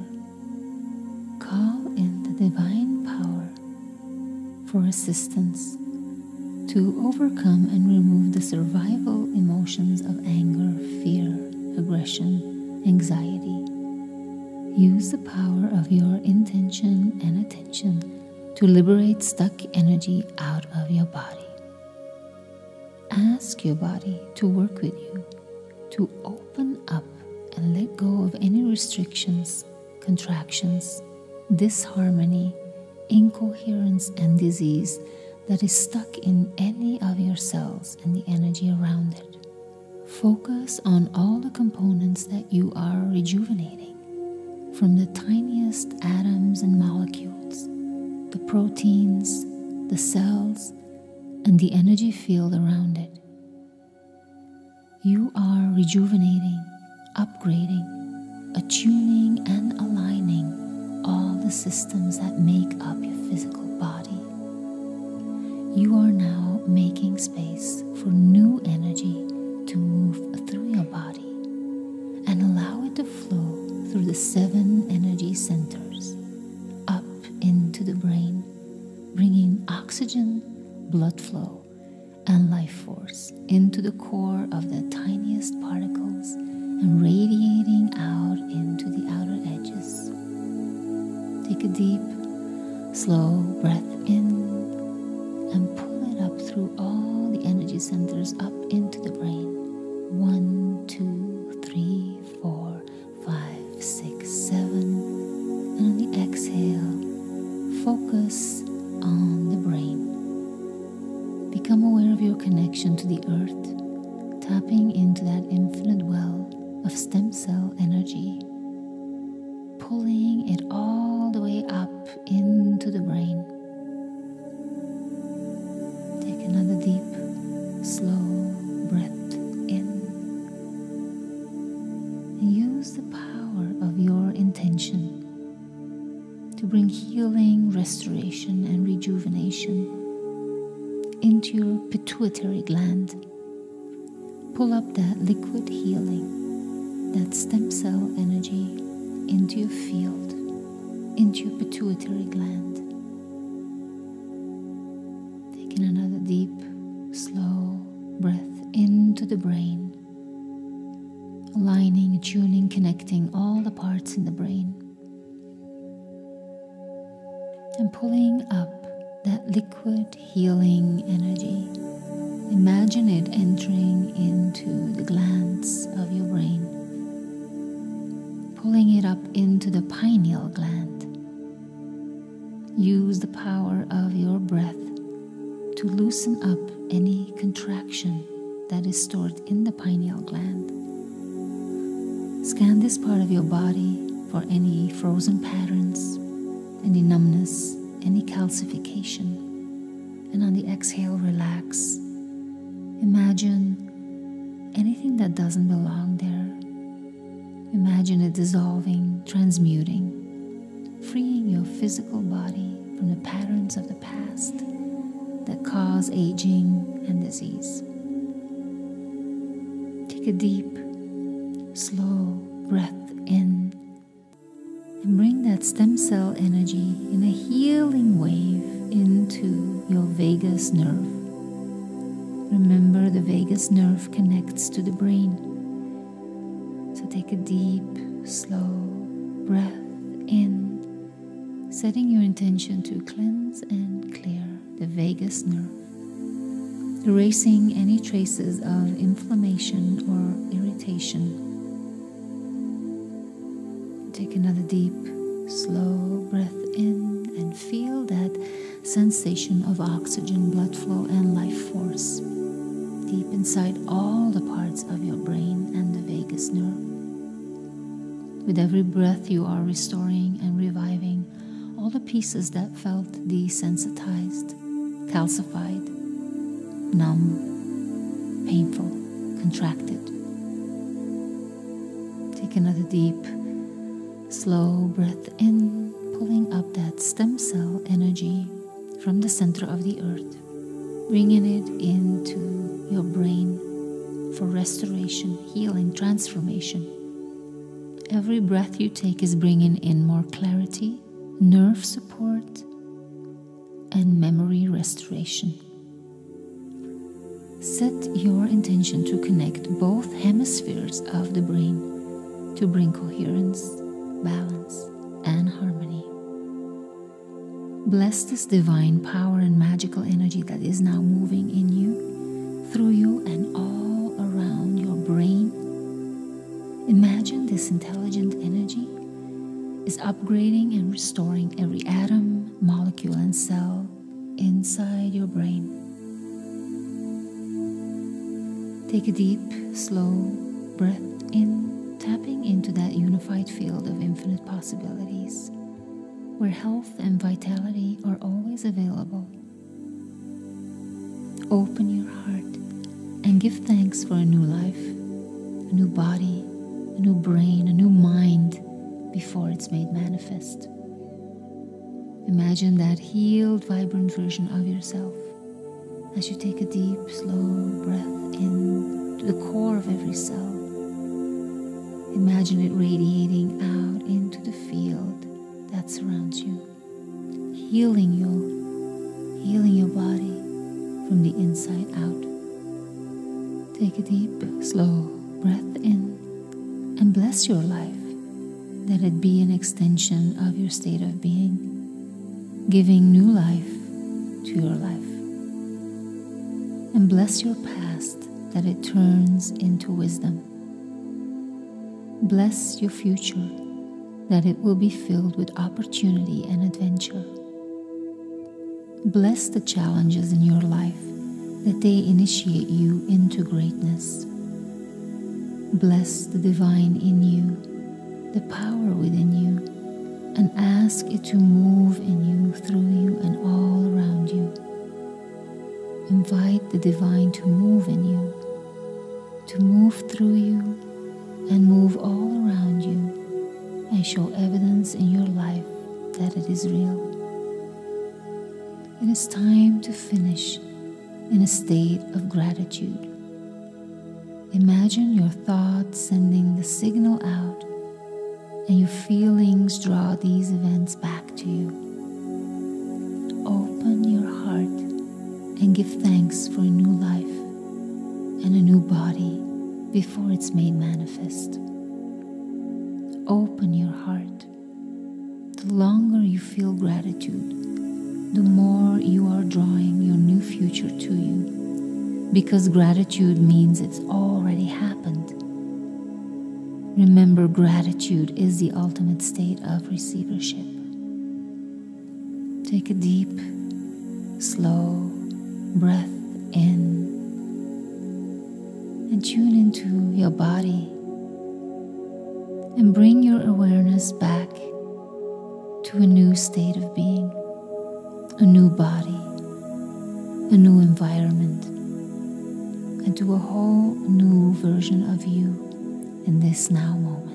Call in the divine power for assistance to overcome and remove the survival emotions of anger, fear, aggression, anxiety. Use the power of your intention and attention to liberate stuck energy out of your body. Ask your body to work with you to open up and let go of any restrictions, contractions, disharmony, incoherence, and disease that is stuck in any of your cells and the energy around it. Focus on all the components that you are rejuvenating, from the tiniest atoms and molecules, the proteins, the cells, and the energy field around it. You are rejuvenating, upgrading, attuning, and aligning all the systems that make up your physical body. You are now making space for new energy to move through your body and allow it to flow through the seven energy centers up into the brain, bringing oxygen, blood flow, and life force into the core of the tiniest particles and radiating out into the outer edges. Take a deep, slow the brain. Pieces that manifest. Imagine that healed, vibrant version of yourself as you take a deep, slow breath in to the core of every cell. Imagine it radiating out into the field that surrounds you, healing you, healing your body from the inside out. Take a deep, slow breath in and bless your life that it be an extension of your state of being, giving new life to your life. And bless your past that it turns into wisdom. Bless your future that it will be filled with opportunity and adventure. Bless the challenges in your life that they initiate you into greatness. Bless the divine in you, the power within you, and ask it to move in you, through you, and all around you. Invite the divine to move in you, to move through you, and move all around you, and show evidence in your life that it is real. It is time to finish in a state of gratitude Imagine your thoughts sending the signal out, and your feelings draw these events back to you. Open your heart and give thanks for a new life and a new body before it's made manifest. Open your heart. The longer you feel gratitude, the more you are drawing your new future to you because gratitude means it's already happened. Remember, gratitude is the ultimate state of receivership. Take a deep, slow breath in and tune into your body and bring your awareness back to a new state of being, a new body, a new environment into a whole new version of you in this now moment.